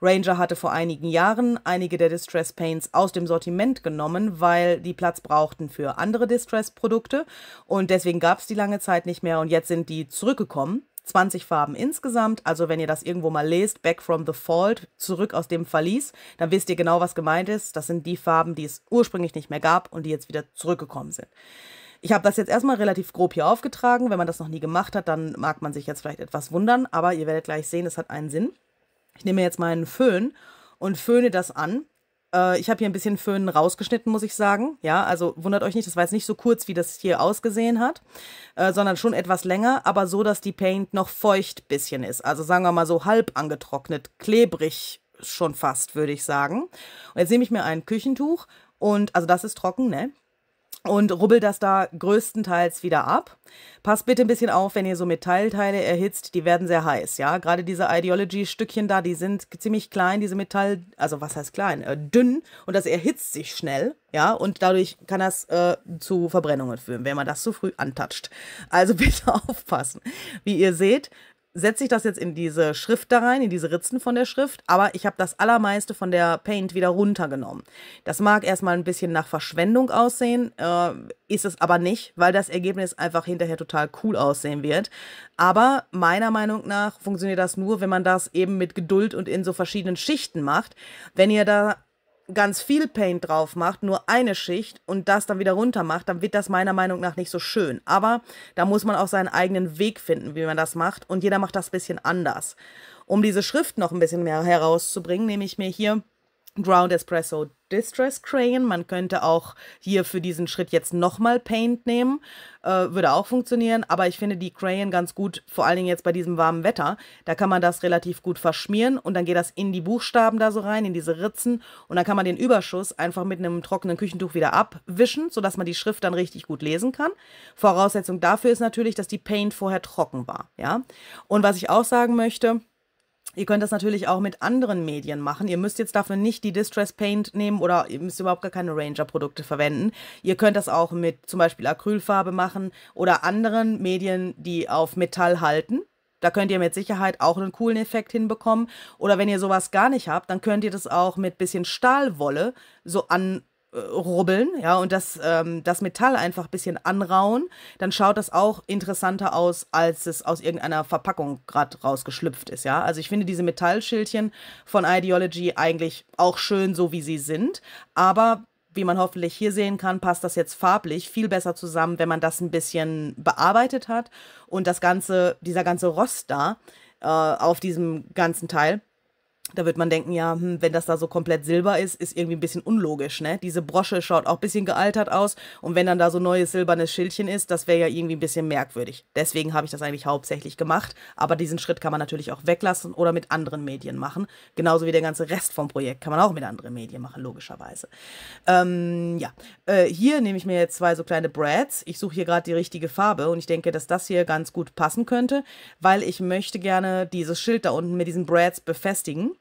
Ranger hatte vor einigen Jahren einige der Distress Paints aus dem Sortiment genommen, weil die Platz brauchten für andere Distress-Produkte und deswegen gab es die lange Zeit nicht mehr und jetzt sind die zurückgekommen. 20 Farben insgesamt. Also wenn ihr das irgendwo mal lest, Back from the Fault, zurück aus dem Verlies, dann wisst ihr genau, was gemeint ist. Das sind die Farben, die es ursprünglich nicht mehr gab und die jetzt wieder zurückgekommen sind. Ich habe das jetzt erstmal relativ grob hier aufgetragen. Wenn man das noch nie gemacht hat, dann mag man sich jetzt vielleicht etwas wundern, aber ihr werdet gleich sehen, es hat einen Sinn. Ich nehme jetzt meinen Föhn und föhne das an. Äh, ich habe hier ein bisschen Föhn rausgeschnitten, muss ich sagen. Ja, also wundert euch nicht, das war jetzt nicht so kurz, wie das hier ausgesehen hat, äh, sondern schon etwas länger, aber so, dass die Paint noch feucht bisschen ist. Also sagen wir mal so halb angetrocknet, klebrig schon fast, würde ich sagen. Und jetzt nehme ich mir ein Küchentuch und, also das ist trocken, ne? Und rubbel das da größtenteils wieder ab. Passt bitte ein bisschen auf, wenn ihr so Metallteile erhitzt, die werden sehr heiß, ja. Gerade diese Ideology-Stückchen da, die sind ziemlich klein, diese Metall, also was heißt klein, äh, dünn und das erhitzt sich schnell, ja, und dadurch kann das äh, zu Verbrennungen führen, wenn man das zu früh antatscht. Also [laughs] bitte aufpassen. Wie ihr seht, setze ich das jetzt in diese Schrift da rein, in diese Ritzen von der Schrift, aber ich habe das allermeiste von der Paint wieder runtergenommen. Das mag erstmal ein bisschen nach Verschwendung aussehen, äh, ist es aber nicht, weil das Ergebnis einfach hinterher total cool aussehen wird. Aber meiner Meinung nach funktioniert das nur, wenn man das eben mit Geduld und in so verschiedenen Schichten macht. Wenn ihr da ganz viel Paint drauf macht, nur eine Schicht und das dann wieder runter macht, dann wird das meiner Meinung nach nicht so schön. Aber da muss man auch seinen eigenen Weg finden, wie man das macht und jeder macht das ein bisschen anders. Um diese Schrift noch ein bisschen mehr herauszubringen, nehme ich mir hier Ground Espresso Distress Crayon. Man könnte auch hier für diesen Schritt jetzt nochmal Paint nehmen. Äh, würde auch funktionieren, aber ich finde die Crayon ganz gut, vor allen Dingen jetzt bei diesem warmen Wetter. Da kann man das relativ gut verschmieren und dann geht das in die Buchstaben da so rein, in diese Ritzen und dann kann man den Überschuss einfach mit einem trockenen Küchentuch wieder abwischen, sodass man die Schrift dann richtig gut lesen kann. Voraussetzung dafür ist natürlich, dass die Paint vorher trocken war, ja. Und was ich auch sagen möchte, Ihr könnt das natürlich auch mit anderen Medien machen. Ihr müsst jetzt dafür nicht die Distress Paint nehmen oder ihr müsst überhaupt gar keine Ranger-Produkte verwenden. Ihr könnt das auch mit zum Beispiel Acrylfarbe machen oder anderen Medien, die auf Metall halten. Da könnt ihr mit Sicherheit auch einen coolen Effekt hinbekommen. Oder wenn ihr sowas gar nicht habt, dann könnt ihr das auch mit bisschen Stahlwolle so an rubbeln, ja, und das, ähm, das Metall einfach ein bisschen anrauen, dann schaut das auch interessanter aus, als es aus irgendeiner Verpackung gerade rausgeschlüpft ist, ja. Also ich finde diese Metallschildchen von Ideology eigentlich auch schön, so wie sie sind, aber wie man hoffentlich hier sehen kann, passt das jetzt farblich viel besser zusammen, wenn man das ein bisschen bearbeitet hat und das ganze, dieser ganze Rost da äh, auf diesem ganzen Teil da wird man denken, ja, hm, wenn das da so komplett silber ist, ist irgendwie ein bisschen unlogisch, ne? Diese Brosche schaut auch ein bisschen gealtert aus und wenn dann da so neues silbernes Schildchen ist, das wäre ja irgendwie ein bisschen merkwürdig. Deswegen habe ich das eigentlich hauptsächlich gemacht, aber diesen Schritt kann man natürlich auch weglassen oder mit anderen Medien machen. Genauso wie der ganze Rest vom Projekt kann man auch mit anderen Medien machen, logischerweise. Ähm, ja, äh, hier nehme ich mir jetzt zwei so kleine Brads. Ich suche hier gerade die richtige Farbe und ich denke, dass das hier ganz gut passen könnte, weil ich möchte gerne dieses Schild da unten mit diesen Brads befestigen.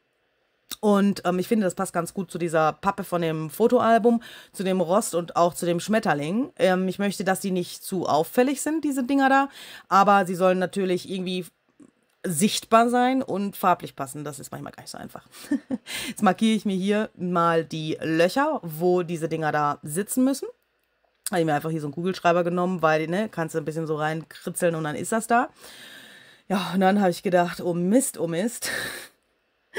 Und ähm, ich finde, das passt ganz gut zu dieser Pappe von dem Fotoalbum, zu dem Rost und auch zu dem Schmetterling. Ähm, ich möchte, dass die nicht zu auffällig sind, diese Dinger da, aber sie sollen natürlich irgendwie sichtbar sein und farblich passen. Das ist manchmal gar nicht so einfach. [laughs] Jetzt markiere ich mir hier mal die Löcher, wo diese Dinger da sitzen müssen. Habe ich mir einfach hier so einen Kugelschreiber genommen, weil, ne, kannst du ein bisschen so reinkritzeln und dann ist das da. Ja, und dann habe ich gedacht, oh Mist, oh Mist. [laughs]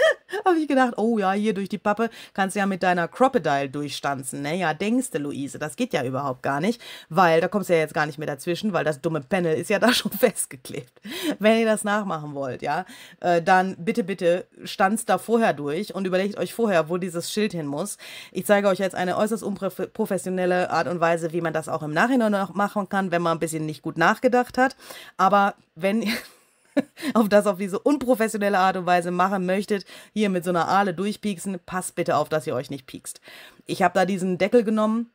[laughs] habe ich gedacht, oh ja, hier durch die Pappe kannst du ja mit deiner Crocodile durchstanzen. Ne? Ja, denkst du, Luise, das geht ja überhaupt gar nicht, weil da kommst du ja jetzt gar nicht mehr dazwischen, weil das dumme Panel ist ja da [laughs] schon festgeklebt. Wenn ihr das nachmachen wollt, ja, äh, dann bitte, bitte stanzt da vorher durch und überlegt euch vorher, wo dieses Schild hin muss. Ich zeige euch jetzt eine äußerst unprofessionelle Art und Weise, wie man das auch im Nachhinein noch machen kann, wenn man ein bisschen nicht gut nachgedacht hat. Aber wenn [laughs] auf das auf diese unprofessionelle Art und Weise machen möchtet, hier mit so einer Aale durchpieksen, passt bitte auf, dass ihr euch nicht piekst. Ich habe da diesen Deckel genommen,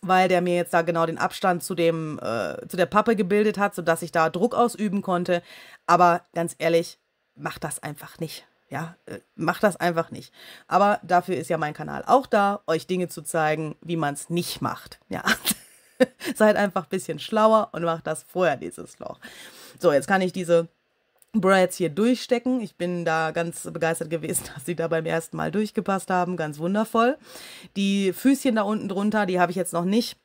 weil der mir jetzt da genau den Abstand zu dem äh, zu der Pappe gebildet hat, sodass ich da Druck ausüben konnte. Aber ganz ehrlich, macht das einfach nicht. Ja, äh, macht das einfach nicht. Aber dafür ist ja mein Kanal auch da, euch Dinge zu zeigen, wie man es nicht macht. Ja. [laughs] Seid einfach ein bisschen schlauer und macht das vorher, dieses Loch. So, jetzt kann ich diese Brads hier durchstecken. Ich bin da ganz begeistert gewesen, [laughs] dass sie da beim ersten Mal durchgepasst haben. Ganz wundervoll. Die Füßchen da unten drunter, die habe ich jetzt noch nicht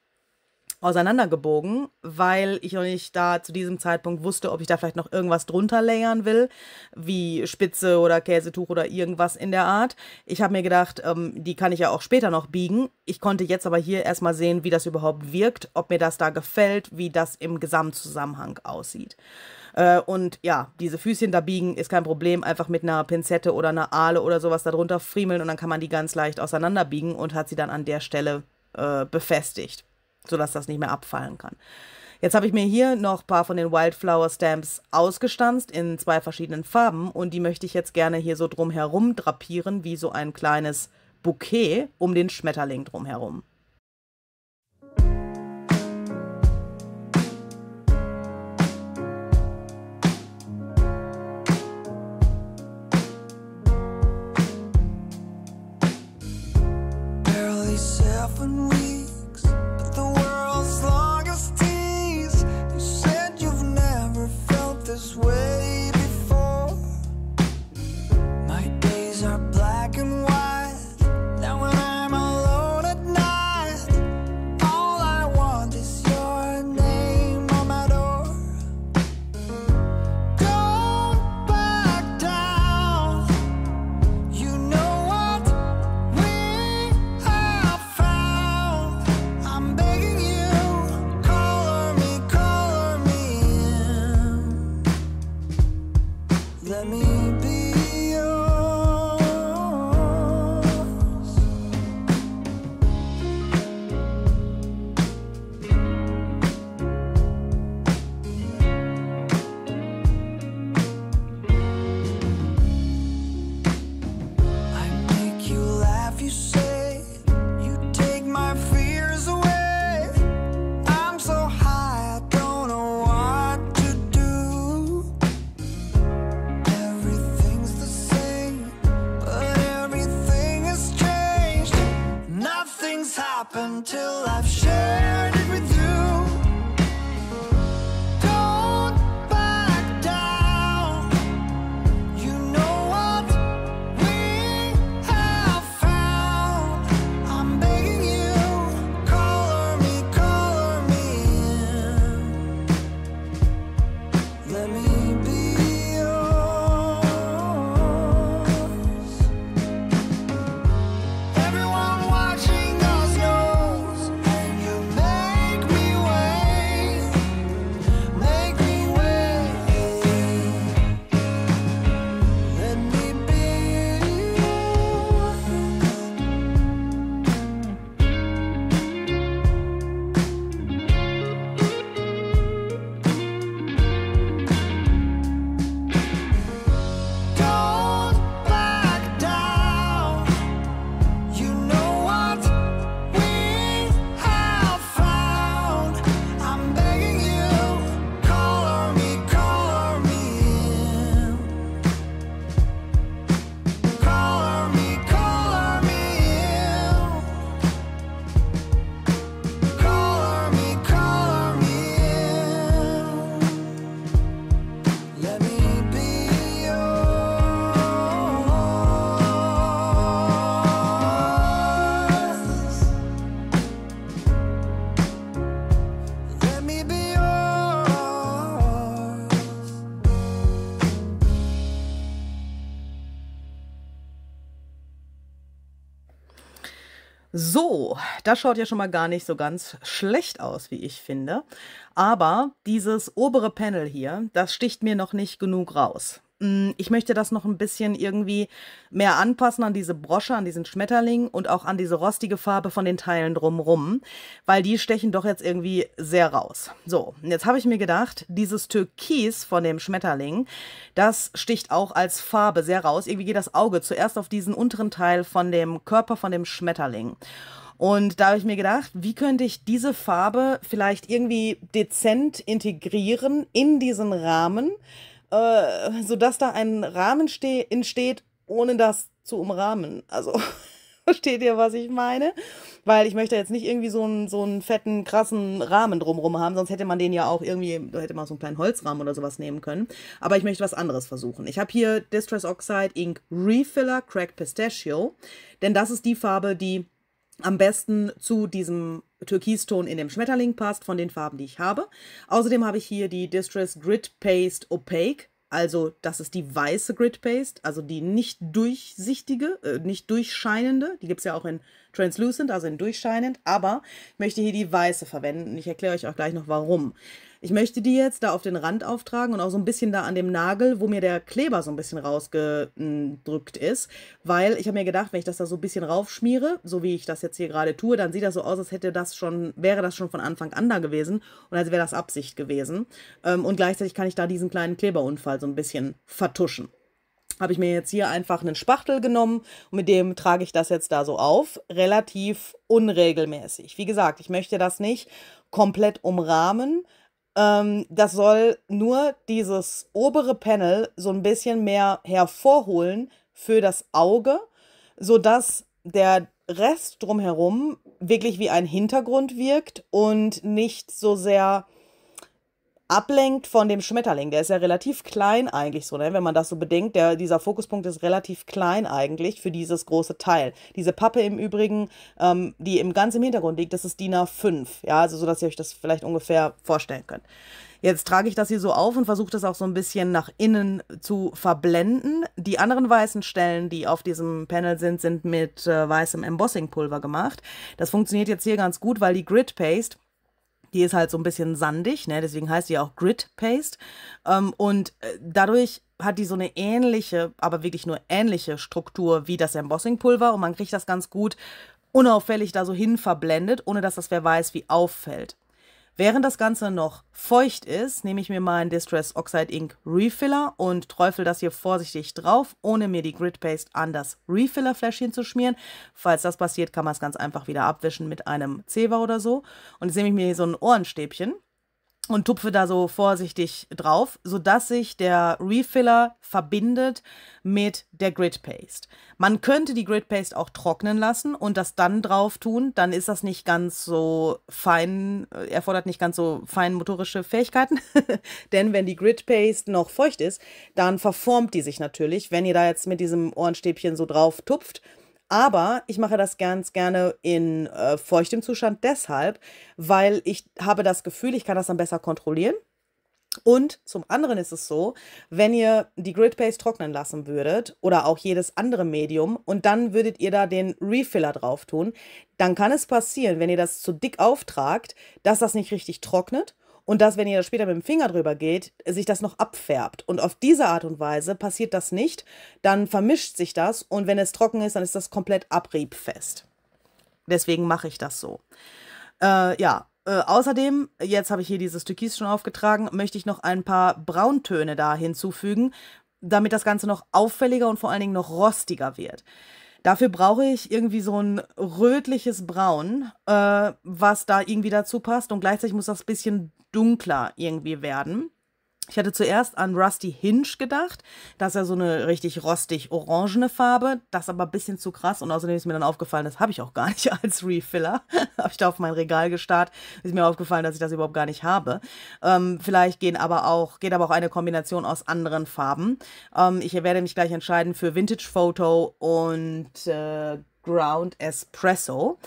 auseinandergebogen, weil ich noch nicht da zu diesem Zeitpunkt wusste, ob ich da vielleicht noch irgendwas drunter layern will, wie Spitze oder Käsetuch oder irgendwas in der Art. Ich habe mir gedacht, ähm, die kann ich ja auch später noch biegen. Ich konnte jetzt aber hier erstmal sehen, wie das überhaupt wirkt, ob mir das da gefällt, wie das im Gesamtzusammenhang aussieht. Äh, und ja, diese Füßchen da biegen ist kein Problem. Einfach mit einer Pinzette oder einer Aale oder sowas darunter friemeln und dann kann man die ganz leicht auseinanderbiegen und hat sie dann an der Stelle äh, befestigt, sodass das nicht mehr abfallen kann. Jetzt habe ich mir hier noch ein paar von den Wildflower Stamps ausgestanzt in zwei verschiedenen Farben und die möchte ich jetzt gerne hier so drumherum drapieren, wie so ein kleines Bouquet um den Schmetterling drumherum. when we So, das schaut ja schon mal gar nicht so ganz schlecht aus, wie ich finde. Aber dieses obere Panel hier, das sticht mir noch nicht genug raus. Mm, Ich möchte das noch ein bisschen irgendwie mehr anpassen an diese Brosche, an diesen Schmetterling und auch an diese rostige Farbe von den Teilen drumrum, weil die stechen doch jetzt irgendwie sehr raus. So, jetzt habe ich mir gedacht, dieses Türkis von dem Schmetterling, das sticht auch als Farbe sehr raus. Irgendwie geht das Auge zuerst auf diesen unteren Teil von dem Körper von dem Schmetterling. Und da habe ich mir gedacht, wie könnte ich diese Farbe vielleicht irgendwie dezent integrieren in diesen Rahmen, äh, sodass da ein Rahmen ste entsteht, ohne das zu umrahmen. Also, [laughs] versteht ihr, was ich meine? Weil ich möchte jetzt nicht irgendwie so einen, so einen fetten, krassen Rahmen drumrum haben, sonst hätte man den ja auch irgendwie, da hätte man so einen kleinen Holzrahmen oder sowas nehmen können. Aber ich möchte was anderes versuchen. Ich habe hier Distress Oxide Ink Refiller Cracked Pistachio, denn das ist die Farbe, die am besten zu diesem Türkiston in dem Schmetterling passt von den Farben, die ich habe. Außerdem habe ich hier die Distress Grit Paste Opaque. Also das ist die weiße Grit Paste, also die nicht durchsichtige, äh, nicht durchscheinende. Die gibt es ja auch in Translucent, also in durchscheinend. Aber ich möchte hier die weiße verwenden. Ich erkläre euch auch gleich noch warum. Ich möchte die jetzt da auf den Rand auftragen und auch so ein bisschen da an dem Nagel, wo mir der Kleber so ein bisschen rausgedrückt ist, weil ich habe mir gedacht, wenn ich das da so ein bisschen raufschmiere, so wie ich das jetzt hier gerade tue, dann sieht das so aus, als hätte das schon, wäre das schon von Anfang an da gewesen und als wäre das Absicht gewesen. Ähm, und gleichzeitig kann ich da diesen kleinen Kleberunfall so ein bisschen vertuschen habe ich mir jetzt hier einfach einen Spachtel genommen und mit dem trage ich das jetzt da so auf, relativ unregelmäßig. Wie gesagt, ich möchte das nicht komplett umrahmen. Ähm, das soll nur dieses obere Panel so ein bisschen mehr hervorholen für das Auge, sodass der Rest drumherum wirklich wie ein Hintergrund wirkt und nicht so sehr ablenkt von dem Schmetterling. Der ist ja relativ klein eigentlich so, ne? wenn man das so bedenkt. Der, dieser Fokuspunkt ist relativ klein eigentlich für dieses große Teil. Diese Pappe im Übrigen, ähm, die im ganz im Hintergrund liegt, das ist DIN A5. Ja, also so, dass ihr euch das vielleicht ungefähr vorstellen könnt. Jetzt trage ich das hier so auf und versuche das auch so ein bisschen nach innen zu verblenden. Die anderen weißen Stellen, die auf diesem Panel sind, sind mit äh, weißem Embossing-Pulver gemacht. Das funktioniert jetzt hier ganz gut, weil die Grit Paste die ist halt so ein bisschen sandig, ne? deswegen heißt die auch Grit Paste. Ähm, und äh, dadurch hat die so eine ähnliche, aber wirklich nur ähnliche Struktur wie das Embossing-Pulver und man kriegt das ganz gut unauffällig da so hin verblendet, ohne dass das wer weiß, wie auffällt. Während das Ganze noch feucht ist, nehme ich mir meinen Distress Oxide Ink Refiller und träufel das hier vorsichtig drauf, ohne mir die Grit Paste an das Refiller-Fläschchen zu schmieren. Falls das passiert, kann man es ganz einfach wieder abwischen mit einem Zewa oder so. Und jetzt nehme ich mir hier so ein Ohrenstäbchen und tupfe da so vorsichtig drauf, sodass sich der Refiller verbindet mit der Grid Paste. Man könnte die Grid Paste auch trocknen lassen und das dann drauf tun, dann ist das nicht ganz so fein, äh, erfordert nicht ganz so fein motorische Fähigkeiten, [laughs] denn wenn die Grid Paste noch feucht ist, dann verformt die sich natürlich, wenn ihr da jetzt mit diesem Ohrenstäbchen so drauf tupft aber ich mache das ganz gerne in äh, feuchtem Zustand deshalb, weil ich habe das Gefühl, ich kann das dann besser kontrollieren. Und zum anderen ist es so, wenn ihr die Grid Paste trocknen lassen würdet oder auch jedes andere Medium und dann würdet ihr da den Refiller drauf tun, dann kann es passieren, wenn ihr das zu dick auftragt, dass das nicht richtig trocknet und dass, wenn ihr da später mit dem Finger drüber geht, sich das noch abfärbt. Und auf diese Art und Weise passiert das nicht. Dann vermischt sich das und wenn es trocken ist, dann ist das komplett abriebfest. Deswegen mache ich das so. Äh, ja, äh, außerdem, jetzt habe ich hier dieses Türkis schon aufgetragen, möchte ich noch ein paar Brauntöne da hinzufügen, damit das Ganze noch auffälliger und vor allen Dingen noch rostiger wird. Dafür brauche ich irgendwie so ein rötliches Braun, äh, was da irgendwie dazu passt und gleichzeitig muss das bisschen dunkler irgendwie werden. Ich hatte zuerst an Rusty Hinge gedacht. Das ist ja so eine richtig rostig-orangene Farbe. Das ist aber ein bisschen zu krass. Und außerdem ist mir dann aufgefallen, das habe ich auch gar nicht [laughs] als Refiller. [laughs] habe ich da auf mein Regal gestarrt. Ist mir aufgefallen, dass ich das überhaupt gar nicht habe. Ähm, vielleicht gehen aber auch, geht aber auch eine Kombination aus anderen Farben. Ähm, ich werde mich gleich entscheiden für Vintage Photo und äh, Ground Espresso.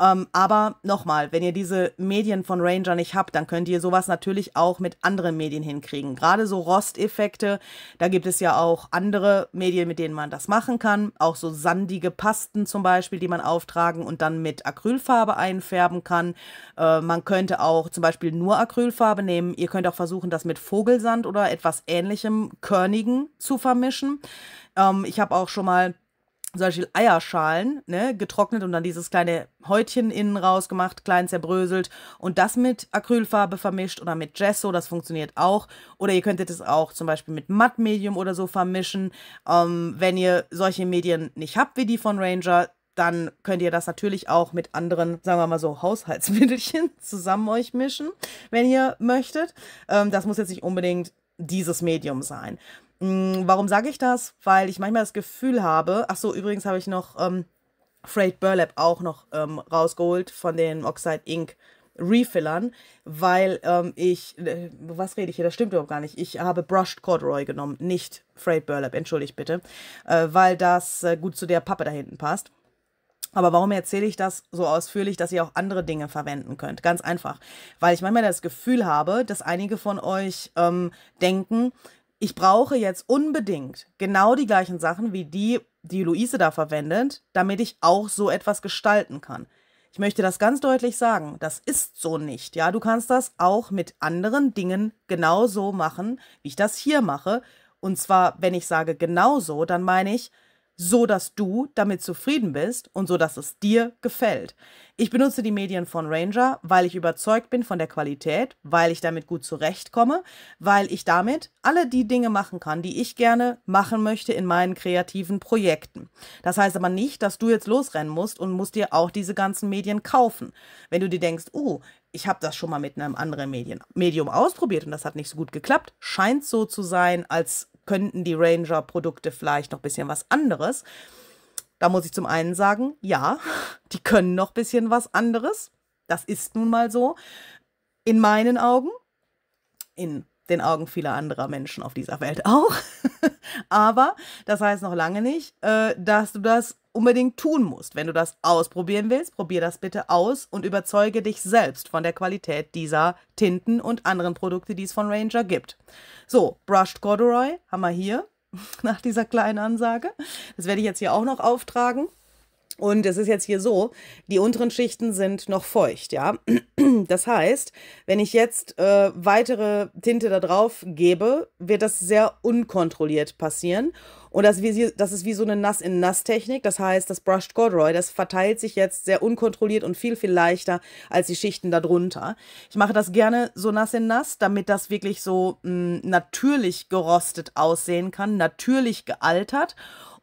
Ähm, aber nochmal, wenn ihr diese Medien von Ranger nicht habt, dann könnt ihr sowas natürlich auch mit anderen Medien hinkriegen. Gerade so Rosteffekte, da gibt es ja auch andere Medien, mit denen man das machen kann. Auch so sandige Pasten zum Beispiel, die man auftragen und dann mit Acrylfarbe einfärben kann. Äh, man könnte auch zum Beispiel nur Acrylfarbe nehmen. Ihr könnt auch versuchen, das mit Vogelsand oder etwas ähnlichem, körnigen zu vermischen. Ähm, ich habe auch schon mal zum Beispiel Eierschalen, ne, getrocknet und dann dieses kleine Häutchen innen rausgemacht, klein zerbröselt und das mit Acrylfarbe vermischt oder mit Gesso, das funktioniert auch. Oder ihr könntet es auch zum Beispiel mit Mattmedium oder so vermischen. Ähm, wenn ihr solche Medien nicht habt wie die von Ranger, dann könnt ihr das natürlich auch mit anderen, sagen wir mal so, Haushaltsmittelchen [laughs] zusammen euch mischen, wenn ihr möchtet. Ähm, das muss jetzt nicht unbedingt dieses Medium sein. Mm, warum sage ich das? Weil ich manchmal das Gefühl habe, ach so, übrigens habe ich noch ähm, Freight Burlap auch noch ähm, rausgeholt von den Oxide Ink Refillern, weil ähm, ich, äh, was rede ich hier, das stimmt überhaupt gar nicht. Ich habe Brushed Corduroy genommen, nicht Freight Burlap, entschuldigt bitte, äh, weil das äh, gut zu der Pappe da hinten passt. Aber warum erzähle ich das so ausführlich, dass ihr auch andere Dinge verwenden könnt? Ganz einfach, weil ich manchmal das Gefühl habe, dass einige von euch ähm, denken, ich brauche jetzt unbedingt genau die gleichen Sachen wie die, die Luise da verwendet, damit ich auch so etwas gestalten kann. Ich möchte das ganz deutlich sagen, das ist so nicht. Ja, du kannst das auch mit anderen Dingen genauso machen, wie ich das hier mache. Und zwar, wenn ich sage genauso, dann meine ich, so dass du damit zufrieden bist und so dass es dir gefällt. Ich benutze die Medien von Ranger, weil ich überzeugt bin von der Qualität, weil ich damit gut zurechtkomme, weil ich damit alle die Dinge machen kann, die ich gerne machen möchte in meinen kreativen Projekten. Das heißt aber nicht, dass du jetzt losrennen musst und musst dir auch diese ganzen Medien kaufen. Wenn du dir denkst, oh, ich habe das schon mal mit einem anderen Medien, Medium ausprobiert und das hat nicht so gut geklappt, scheint so zu sein, als könnten die Ranger-Produkte vielleicht noch ein bisschen was anderes. Da muss ich zum einen sagen, ja, [laughs] die können noch ein bisschen was anderes. Das ist nun mal so. In meinen Augen, in den Augen vieler anderer Menschen auf dieser Welt auch. [laughs] Aber das heißt noch lange nicht, äh, dass du das unbedingt tun musst. Wenn du das ausprobieren willst, probier das bitte aus und überzeuge dich selbst von der Qualität dieser Tinten und anderen Produkte, die es von Ranger gibt. So, Brushed Corduroy haben wir hier [laughs] nach dieser kleinen Ansage. Das werde ich jetzt hier auch noch auftragen. Und es ist jetzt hier so, die unteren Schichten sind noch feucht, ja. [clears throat] Das heißt, wenn ich jetzt äh, weitere Tinte da drauf gebe, wird das sehr unkontrolliert passieren. Und das, das ist wie so eine Nass-in-Nass-Technik. Das heißt, das Brushed Corduroy, das verteilt sich jetzt sehr unkontrolliert und viel, viel leichter als die Schichten darunter. Ich mache das gerne so nass in nass, damit das wirklich so mh, mm, natürlich gerostet aussehen kann, natürlich gealtert.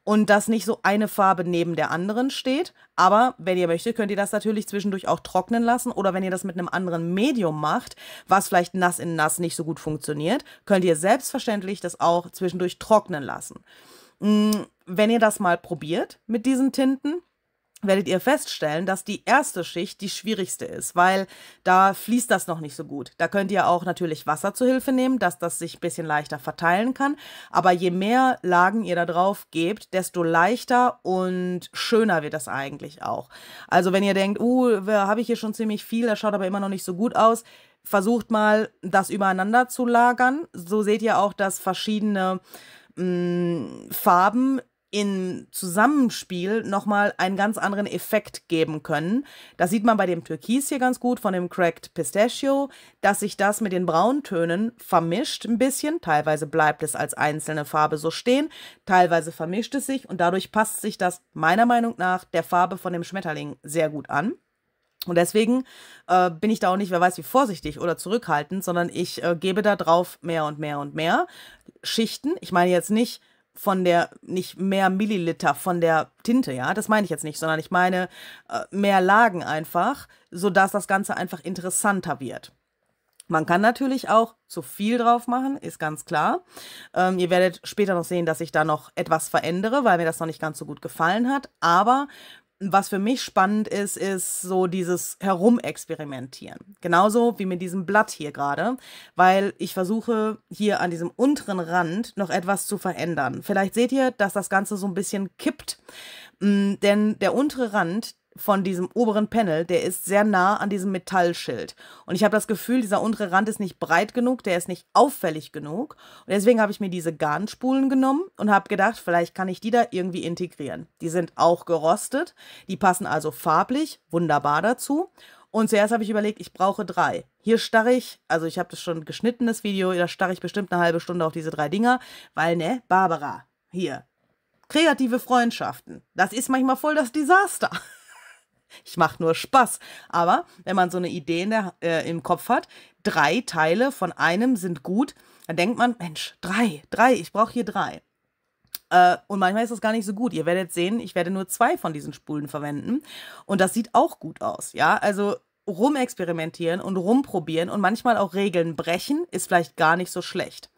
Und dass nicht so eine Farbe neben der anderen steht. Aber wenn ihr möchtet, könnt ihr das natürlich zwischendurch auch trocknen lassen oder wenn ihr das mit einem anderen Medium macht, was vielleicht nass in nass nicht so gut funktioniert, könnt ihr selbstverständlich das auch zwischendurch trocknen lassen. Mm, Wenn ihr das mal probiert mit diesen Tinten, werdet ihr feststellen, dass die erste Schicht die schwierigste ist, weil da fließt das noch nicht so gut. Da könnt ihr auch natürlich Wasser zu Hilfe nehmen, dass das sich ein bisschen leichter verteilen kann. Aber je mehr Lagen ihr da drauf gebt, desto leichter und schöner wird das eigentlich auch. Also wenn ihr denkt, uh, habe ich hier schon ziemlich viel, das schaut aber immer noch nicht so gut aus, versucht mal, das übereinander zu lagern. So seht ihr auch, dass verschiedene mh, Farben im Zusammenspiel nochmal einen ganz anderen Effekt geben können. Das sieht man bei dem Türkis hier ganz gut von dem Cracked Pistachio, dass sich das mit den Brauntönen vermischt ein bisschen. Teilweise bleibt es als einzelne Farbe so stehen, teilweise vermischt es sich und dadurch passt sich das meiner Meinung nach der Farbe von dem Schmetterling sehr gut an. Und deswegen äh, bin ich da auch nicht, wer weiß wie vorsichtig oder zurückhaltend, sondern ich äh, gebe da drauf mehr und mehr und mehr Schichten. Ich meine jetzt nicht von der, nicht mehr Milliliter von der Tinte, ja, das meine ich jetzt nicht, sondern ich meine äh, mehr Lagen einfach, sodass das Ganze einfach interessanter wird. Man kann natürlich auch zu viel drauf machen, ist ganz klar. Ähm, ihr werdet später noch sehen, dass ich da noch etwas verändere, weil mir das noch nicht ganz so gut gefallen hat. Aber was für mich spannend ist, ist so dieses Herumexperimentieren. Genauso wie mit diesem Blatt hier gerade, weil ich versuche hier an diesem unteren Rand noch etwas zu verändern. Vielleicht seht ihr, dass das Ganze so ein bisschen kippt, Mm, denn der untere Rand von diesem oberen Panel, der ist sehr nah an diesem Metallschild. Und ich habe das Gefühl, dieser untere Rand ist nicht breit genug, der ist nicht auffällig genug. Und deswegen habe ich mir diese Garnspulen genommen und habe gedacht, vielleicht kann ich die da irgendwie integrieren. Die sind auch gerostet, die passen also farblich wunderbar dazu. Und zuerst habe ich überlegt, ich brauche drei. Hier starre ich, also ich habe das schon geschnitten, das Video, da starre ich bestimmt eine halbe Stunde auf diese drei Dinger, weil, ne, Barbara, hier, kreative Freundschaften, das ist manchmal voll das Desaster. Ich mache nur Spaß. Aber wenn man so eine Idee der, äh, im Kopf hat, drei Teile von einem sind gut, dann denkt man, Mensch, drei, drei, ich brauche hier drei. Äh, und manchmal ist das gar nicht so gut. Ihr werdet sehen, ich werde nur zwei von diesen Spulen verwenden. Und das sieht auch gut aus. Ja, also rumexperimentieren und rumprobieren und manchmal auch Regeln brechen, ist vielleicht gar nicht so schlecht.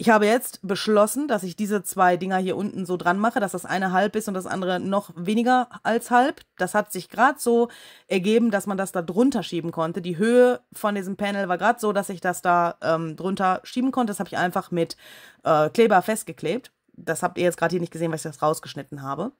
Ich habe jetzt beschlossen, dass ich diese zwei Dinger hier unten so dran mache, dass das eine halb ist und das andere noch weniger als halb. Das hat sich gerade so ergeben, dass man das da drunter schieben konnte. Die Höhe von diesem Panel war gerade so, dass ich das da ähm, drunter schieben konnte. Das habe ich einfach mit äh, Kleber festgeklebt. Das habt ihr jetzt gerade hier nicht gesehen, weil ich das rausgeschnitten habe.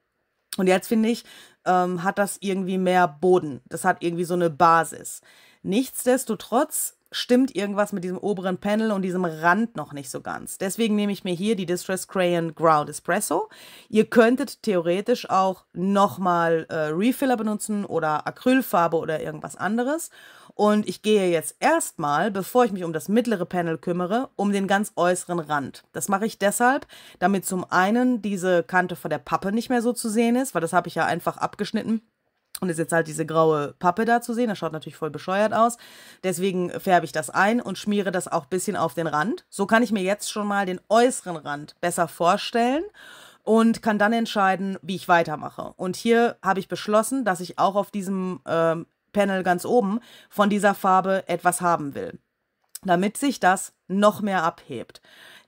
Und jetzt finde ich, ähm, hat das irgendwie mehr Boden. Das hat irgendwie so eine Basis. Nichtsdestotrotz stimmt irgendwas mit diesem oberen Panel und diesem Rand noch nicht so ganz. Deswegen nehme ich mir hier die Distress Crayon Ground Espresso. Ihr könntet theoretisch auch nochmal äh, Refiller benutzen oder Acrylfarbe oder irgendwas anderes. Und ich gehe jetzt erstmal, bevor ich mich um das mittlere Panel kümmere, um den ganz äußeren Rand. Das mache ich deshalb, damit zum einen diese Kante von der Pappe nicht mehr so zu sehen ist, weil das habe ich ja einfach abgeschnitten und ist jetzt halt diese graue Pappe da zu sehen. Das schaut natürlich voll bescheuert aus. Deswegen färbe ich das ein und schmiere das auch ein bisschen auf den Rand. So kann ich mir jetzt schon mal den äußeren Rand besser vorstellen und kann dann entscheiden, wie ich weitermache. Und hier habe ich beschlossen, dass ich auch auf diesem ähm, Panel ganz oben von dieser Farbe etwas haben will, damit sich das noch mehr abhebt.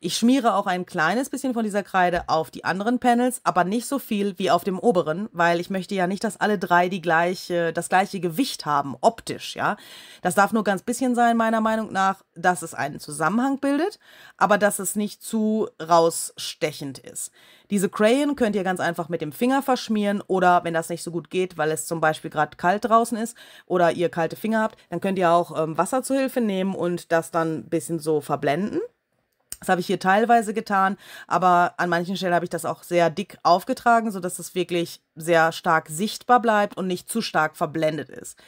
Ich schmiere auch ein kleines bisschen von dieser Kreide auf die anderen Panels, aber nicht so viel wie auf dem oberen, weil ich möchte ja nicht, dass alle drei die gleiche, das gleiche Gewicht haben, optisch, ja. Das darf nur ganz bisschen sein, meiner Meinung nach, dass es einen Zusammenhang bildet, aber dass es nicht zu rausstechend ist. Diese Crayon könnt ihr ganz einfach mit dem Finger verschmieren oder wenn das nicht so gut geht, weil es zum Beispiel gerade kalt draußen ist oder ihr kalte Finger habt, dann könnt ihr auch ähm, Wasser zur Hilfe nehmen und das dann ein bisschen so verblenden. Das habe ich hier teilweise getan, aber an manchen Stellen habe ich das auch sehr dick aufgetragen, sodass es wirklich sehr stark sichtbar bleibt und nicht zu stark verblendet ist.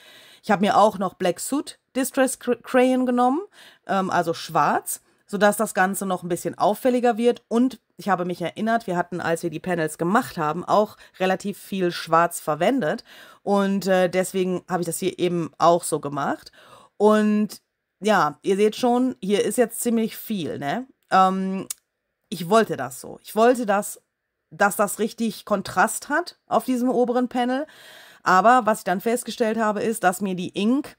Ich habe mir auch noch Black Suit Distress Crayon genommen, ähm, also schwarz, sodass das Ganze noch ein bisschen auffälliger wird. Und ich habe mich erinnert, wir hatten, als wir die Panels gemacht haben, auch relativ viel schwarz verwendet. Und äh, deswegen habe ich das hier eben auch so gemacht. Und ja, ihr seht schon, hier ist jetzt ziemlich viel, ne? Ähm, ich wollte das so. Ich wollte das dass das richtig Kontrast hat auf diesem oberen Panel. Aber was ich dann festgestellt habe, ist, dass mir die Ink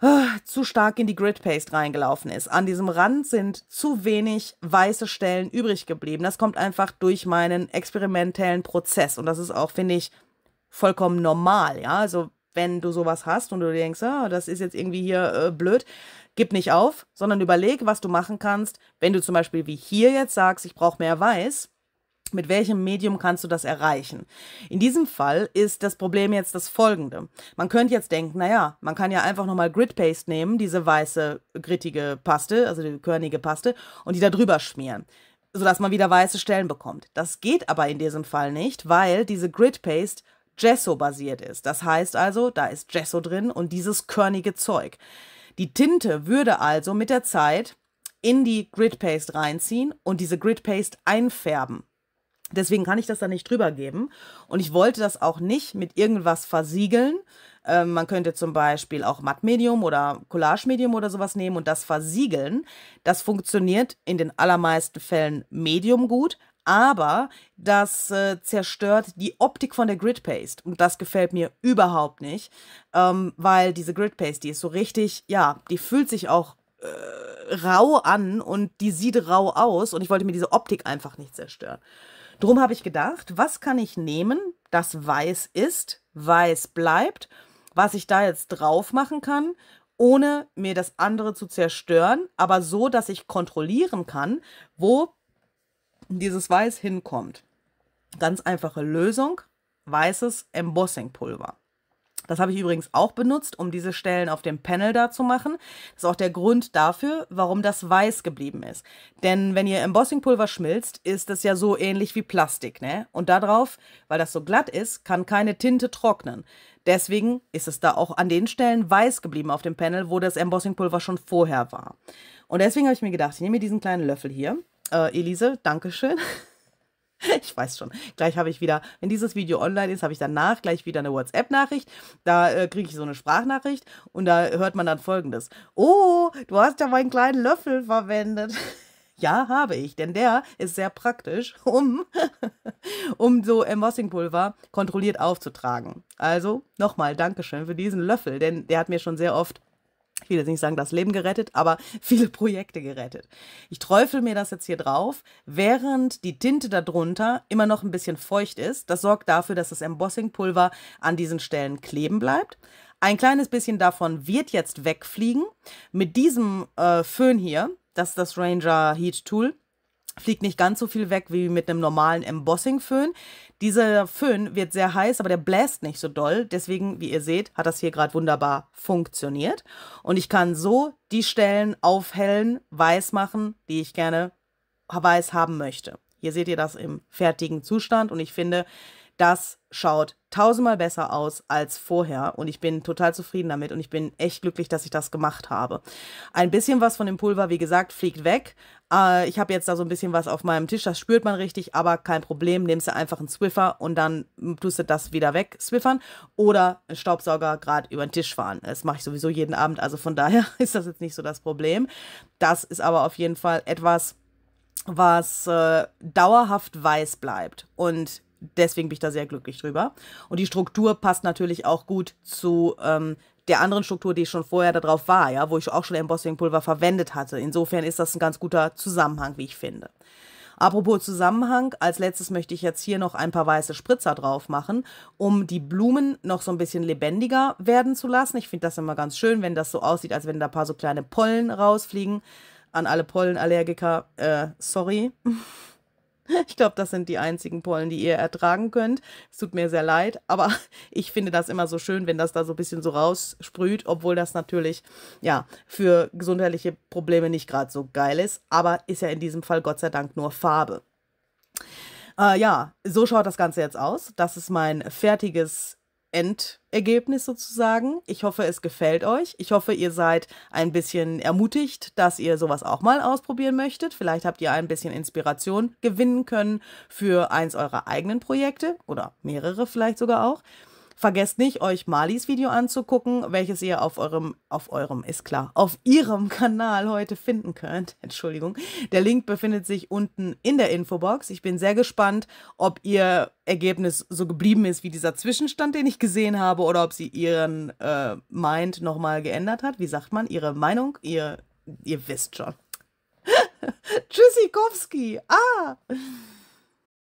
ah, zu stark in die Grid Paste reingelaufen ist. An diesem Rand sind zu wenig weiße Stellen übrig geblieben. Das kommt einfach durch meinen experimentellen Prozess. Und das ist auch, finde ich, vollkommen normal. Ja, also wenn du sowas hast und du denkst, ah, das ist jetzt irgendwie hier äh, blöd, gib nicht auf, sondern überleg, was du machen kannst. Wenn du zum Beispiel wie hier jetzt sagst, ich brauche mehr Weiß, mit welchem Medium kannst du das erreichen? In diesem Fall ist das Problem jetzt das folgende. Man könnte jetzt denken, naja, man kann ja einfach nochmal Grid Paste nehmen, diese weiße, grittige Paste, also die körnige Paste, und die da drüber schmieren, sodass man wieder weiße Stellen bekommt. Das geht aber in diesem Fall nicht, weil diese Grid Paste Gesso-basiert ist. Das heißt also, da ist Gesso drin und dieses körnige Zeug. Die Tinte würde also mit der Zeit in die Grid Paste reinziehen und diese Grid Paste einfärben. Deswegen kann ich das da nicht drüber geben. Und ich wollte das auch nicht mit irgendwas versiegeln. Ähm, man könnte zum Beispiel auch Matt Medium oder Collage Medium oder sowas nehmen und das versiegeln. Das funktioniert in den allermeisten Fällen medium gut, aber das äh, zerstört die Optik von der Grid Paste. Und das gefällt mir überhaupt nicht, ähm, weil diese Grid Paste, die ist so richtig, ja, die fühlt sich auch äh, rau an und die sieht rau aus und ich wollte mir diese Optik einfach nicht zerstören. Drum habe ich gedacht, was kann ich nehmen, das weiß ist, weiß bleibt, was ich da jetzt drauf machen kann, ohne mir das andere zu zerstören, aber so, dass ich kontrollieren kann, wo dieses Weiß hinkommt. Ganz einfache Lösung, weißes Embossingpulver. Das habe ich übrigens auch benutzt, um diese Stellen auf dem Panel da zu machen. Das ist auch der Grund dafür, warum das weiß geblieben ist. Denn wenn ihr Embossingpulver schmilzt, ist das ja so ähnlich wie Plastik, ne? Und darauf, weil das so glatt ist, kann keine Tinte trocknen. Deswegen ist es da auch an den Stellen weiß geblieben auf dem Panel, wo das Embossingpulver schon vorher war. Und deswegen habe ich mir gedacht, ich nehme diesen kleinen Löffel hier. Äh, Elise, Dankeschön. [laughs] Ich weiß schon. Gleich habe ich wieder, wenn dieses Video online ist, habe ich danach gleich wieder eine WhatsApp-Nachricht. Da äh, kriege ich so eine Sprachnachricht und da hört man dann folgendes. Oh, du hast ja meinen kleinen Löffel verwendet. [laughs] Ja, habe ich, denn der ist sehr praktisch, [laughs] um, um so Embossingpulver kontrolliert aufzutragen. Also nochmal Dankeschön für diesen Löffel, denn der hat mir schon sehr oft ich will jetzt nicht sagen, das Leben gerettet, aber [laughs] viele Projekte gerettet. Ich träufel mir das jetzt hier drauf, während die Tinte darunter immer noch ein bisschen feucht ist. Das sorgt dafür, dass das Embossingpulver an diesen Stellen kleben bleibt. Ein kleines bisschen davon wird jetzt wegfliegen. Mit diesem äh, Föhn hier, das ist das Ranger Heat Tool, fliegt nicht ganz so viel weg wie mit einem normalen Embossing-Föhn. Dieser Föhn wird sehr heiß, aber der bläst nicht so doll. Deswegen, wie ihr seht, hat das hier gerade wunderbar funktioniert. Und ich kann so die Stellen aufhellen, weiß machen, die ich gerne weiß haben möchte. Hier seht ihr das im fertigen Zustand und ich finde, das schaut tausendmal besser aus als vorher und ich bin total zufrieden damit und ich bin echt glücklich, dass ich das gemacht habe. Ein bisschen was von dem Pulver, wie gesagt, fliegt weg. Äh, ich habe jetzt da so ein bisschen was auf meinem Tisch, das spürt man richtig, aber kein Problem. Nimmst du einfach einen Swiffer und dann tust du das wieder weg, swiffern oder einen Staubsauger gerade über den Tisch fahren. Das mache ich sowieso jeden Abend, also von [laughs] daher ist das jetzt nicht so das Problem. Das ist aber auf jeden Fall etwas, was äh, dauerhaft weiß bleibt und deswegen bin ich da sehr glücklich drüber. Und die Struktur passt natürlich auch gut zu ähm, der anderen Struktur, die schon vorher da drauf war, ja, wo ich auch schon Embossingpulver verwendet hatte. Insofern ist das ein ganz guter Zusammenhang, wie ich finde. Apropos Zusammenhang, als letztes möchte ich jetzt hier noch ein paar weiße Spritzer drauf machen, um die Blumen noch so ein bisschen lebendiger werden zu lassen. Ich finde das immer ganz schön, wenn das so aussieht, als wenn da ein paar so kleine Pollen rausfliegen. An alle Pollenallergiker, äh, sorry. [laughs] [laughs] Ich glaube, das sind die einzigen Pollen, die ihr ertragen könnt. Es tut mir sehr leid, aber [laughs] ich finde das immer so schön, wenn das da so ein bisschen so raussprüht, obwohl das natürlich ja für gesundheitliche Probleme nicht gerade so geil ist. Aber ist ja in diesem Fall Gott sei Dank nur Farbe. Äh, ja, so schaut das Ganze jetzt aus. Das ist mein fertiges Endergebnis sozusagen. Ich hoffe, es gefällt euch. Ich hoffe, ihr seid ein bisschen ermutigt, dass ihr sowas auch mal ausprobieren möchtet. Vielleicht habt ihr ein bisschen Inspiration gewinnen können für eins eurer eigenen Projekte oder mehrere vielleicht sogar auch. Vergesst nicht, euch Malis Video anzugucken, welches ihr auf eurem, auf eurem, ist klar, auf ihrem Kanal heute finden könnt. [laughs] Entschuldigung. Der Link befindet sich unten in der Infobox. Ich bin sehr gespannt, ob ihr Ergebnis so geblieben ist wie dieser Zwischenstand, den ich gesehen habe, oder ob sie ihren äh, Mind nochmal geändert hat. Wie sagt man? Ihre Meinung? Ihr, ihr wisst schon. [laughs] Tschüssikowski. Ah!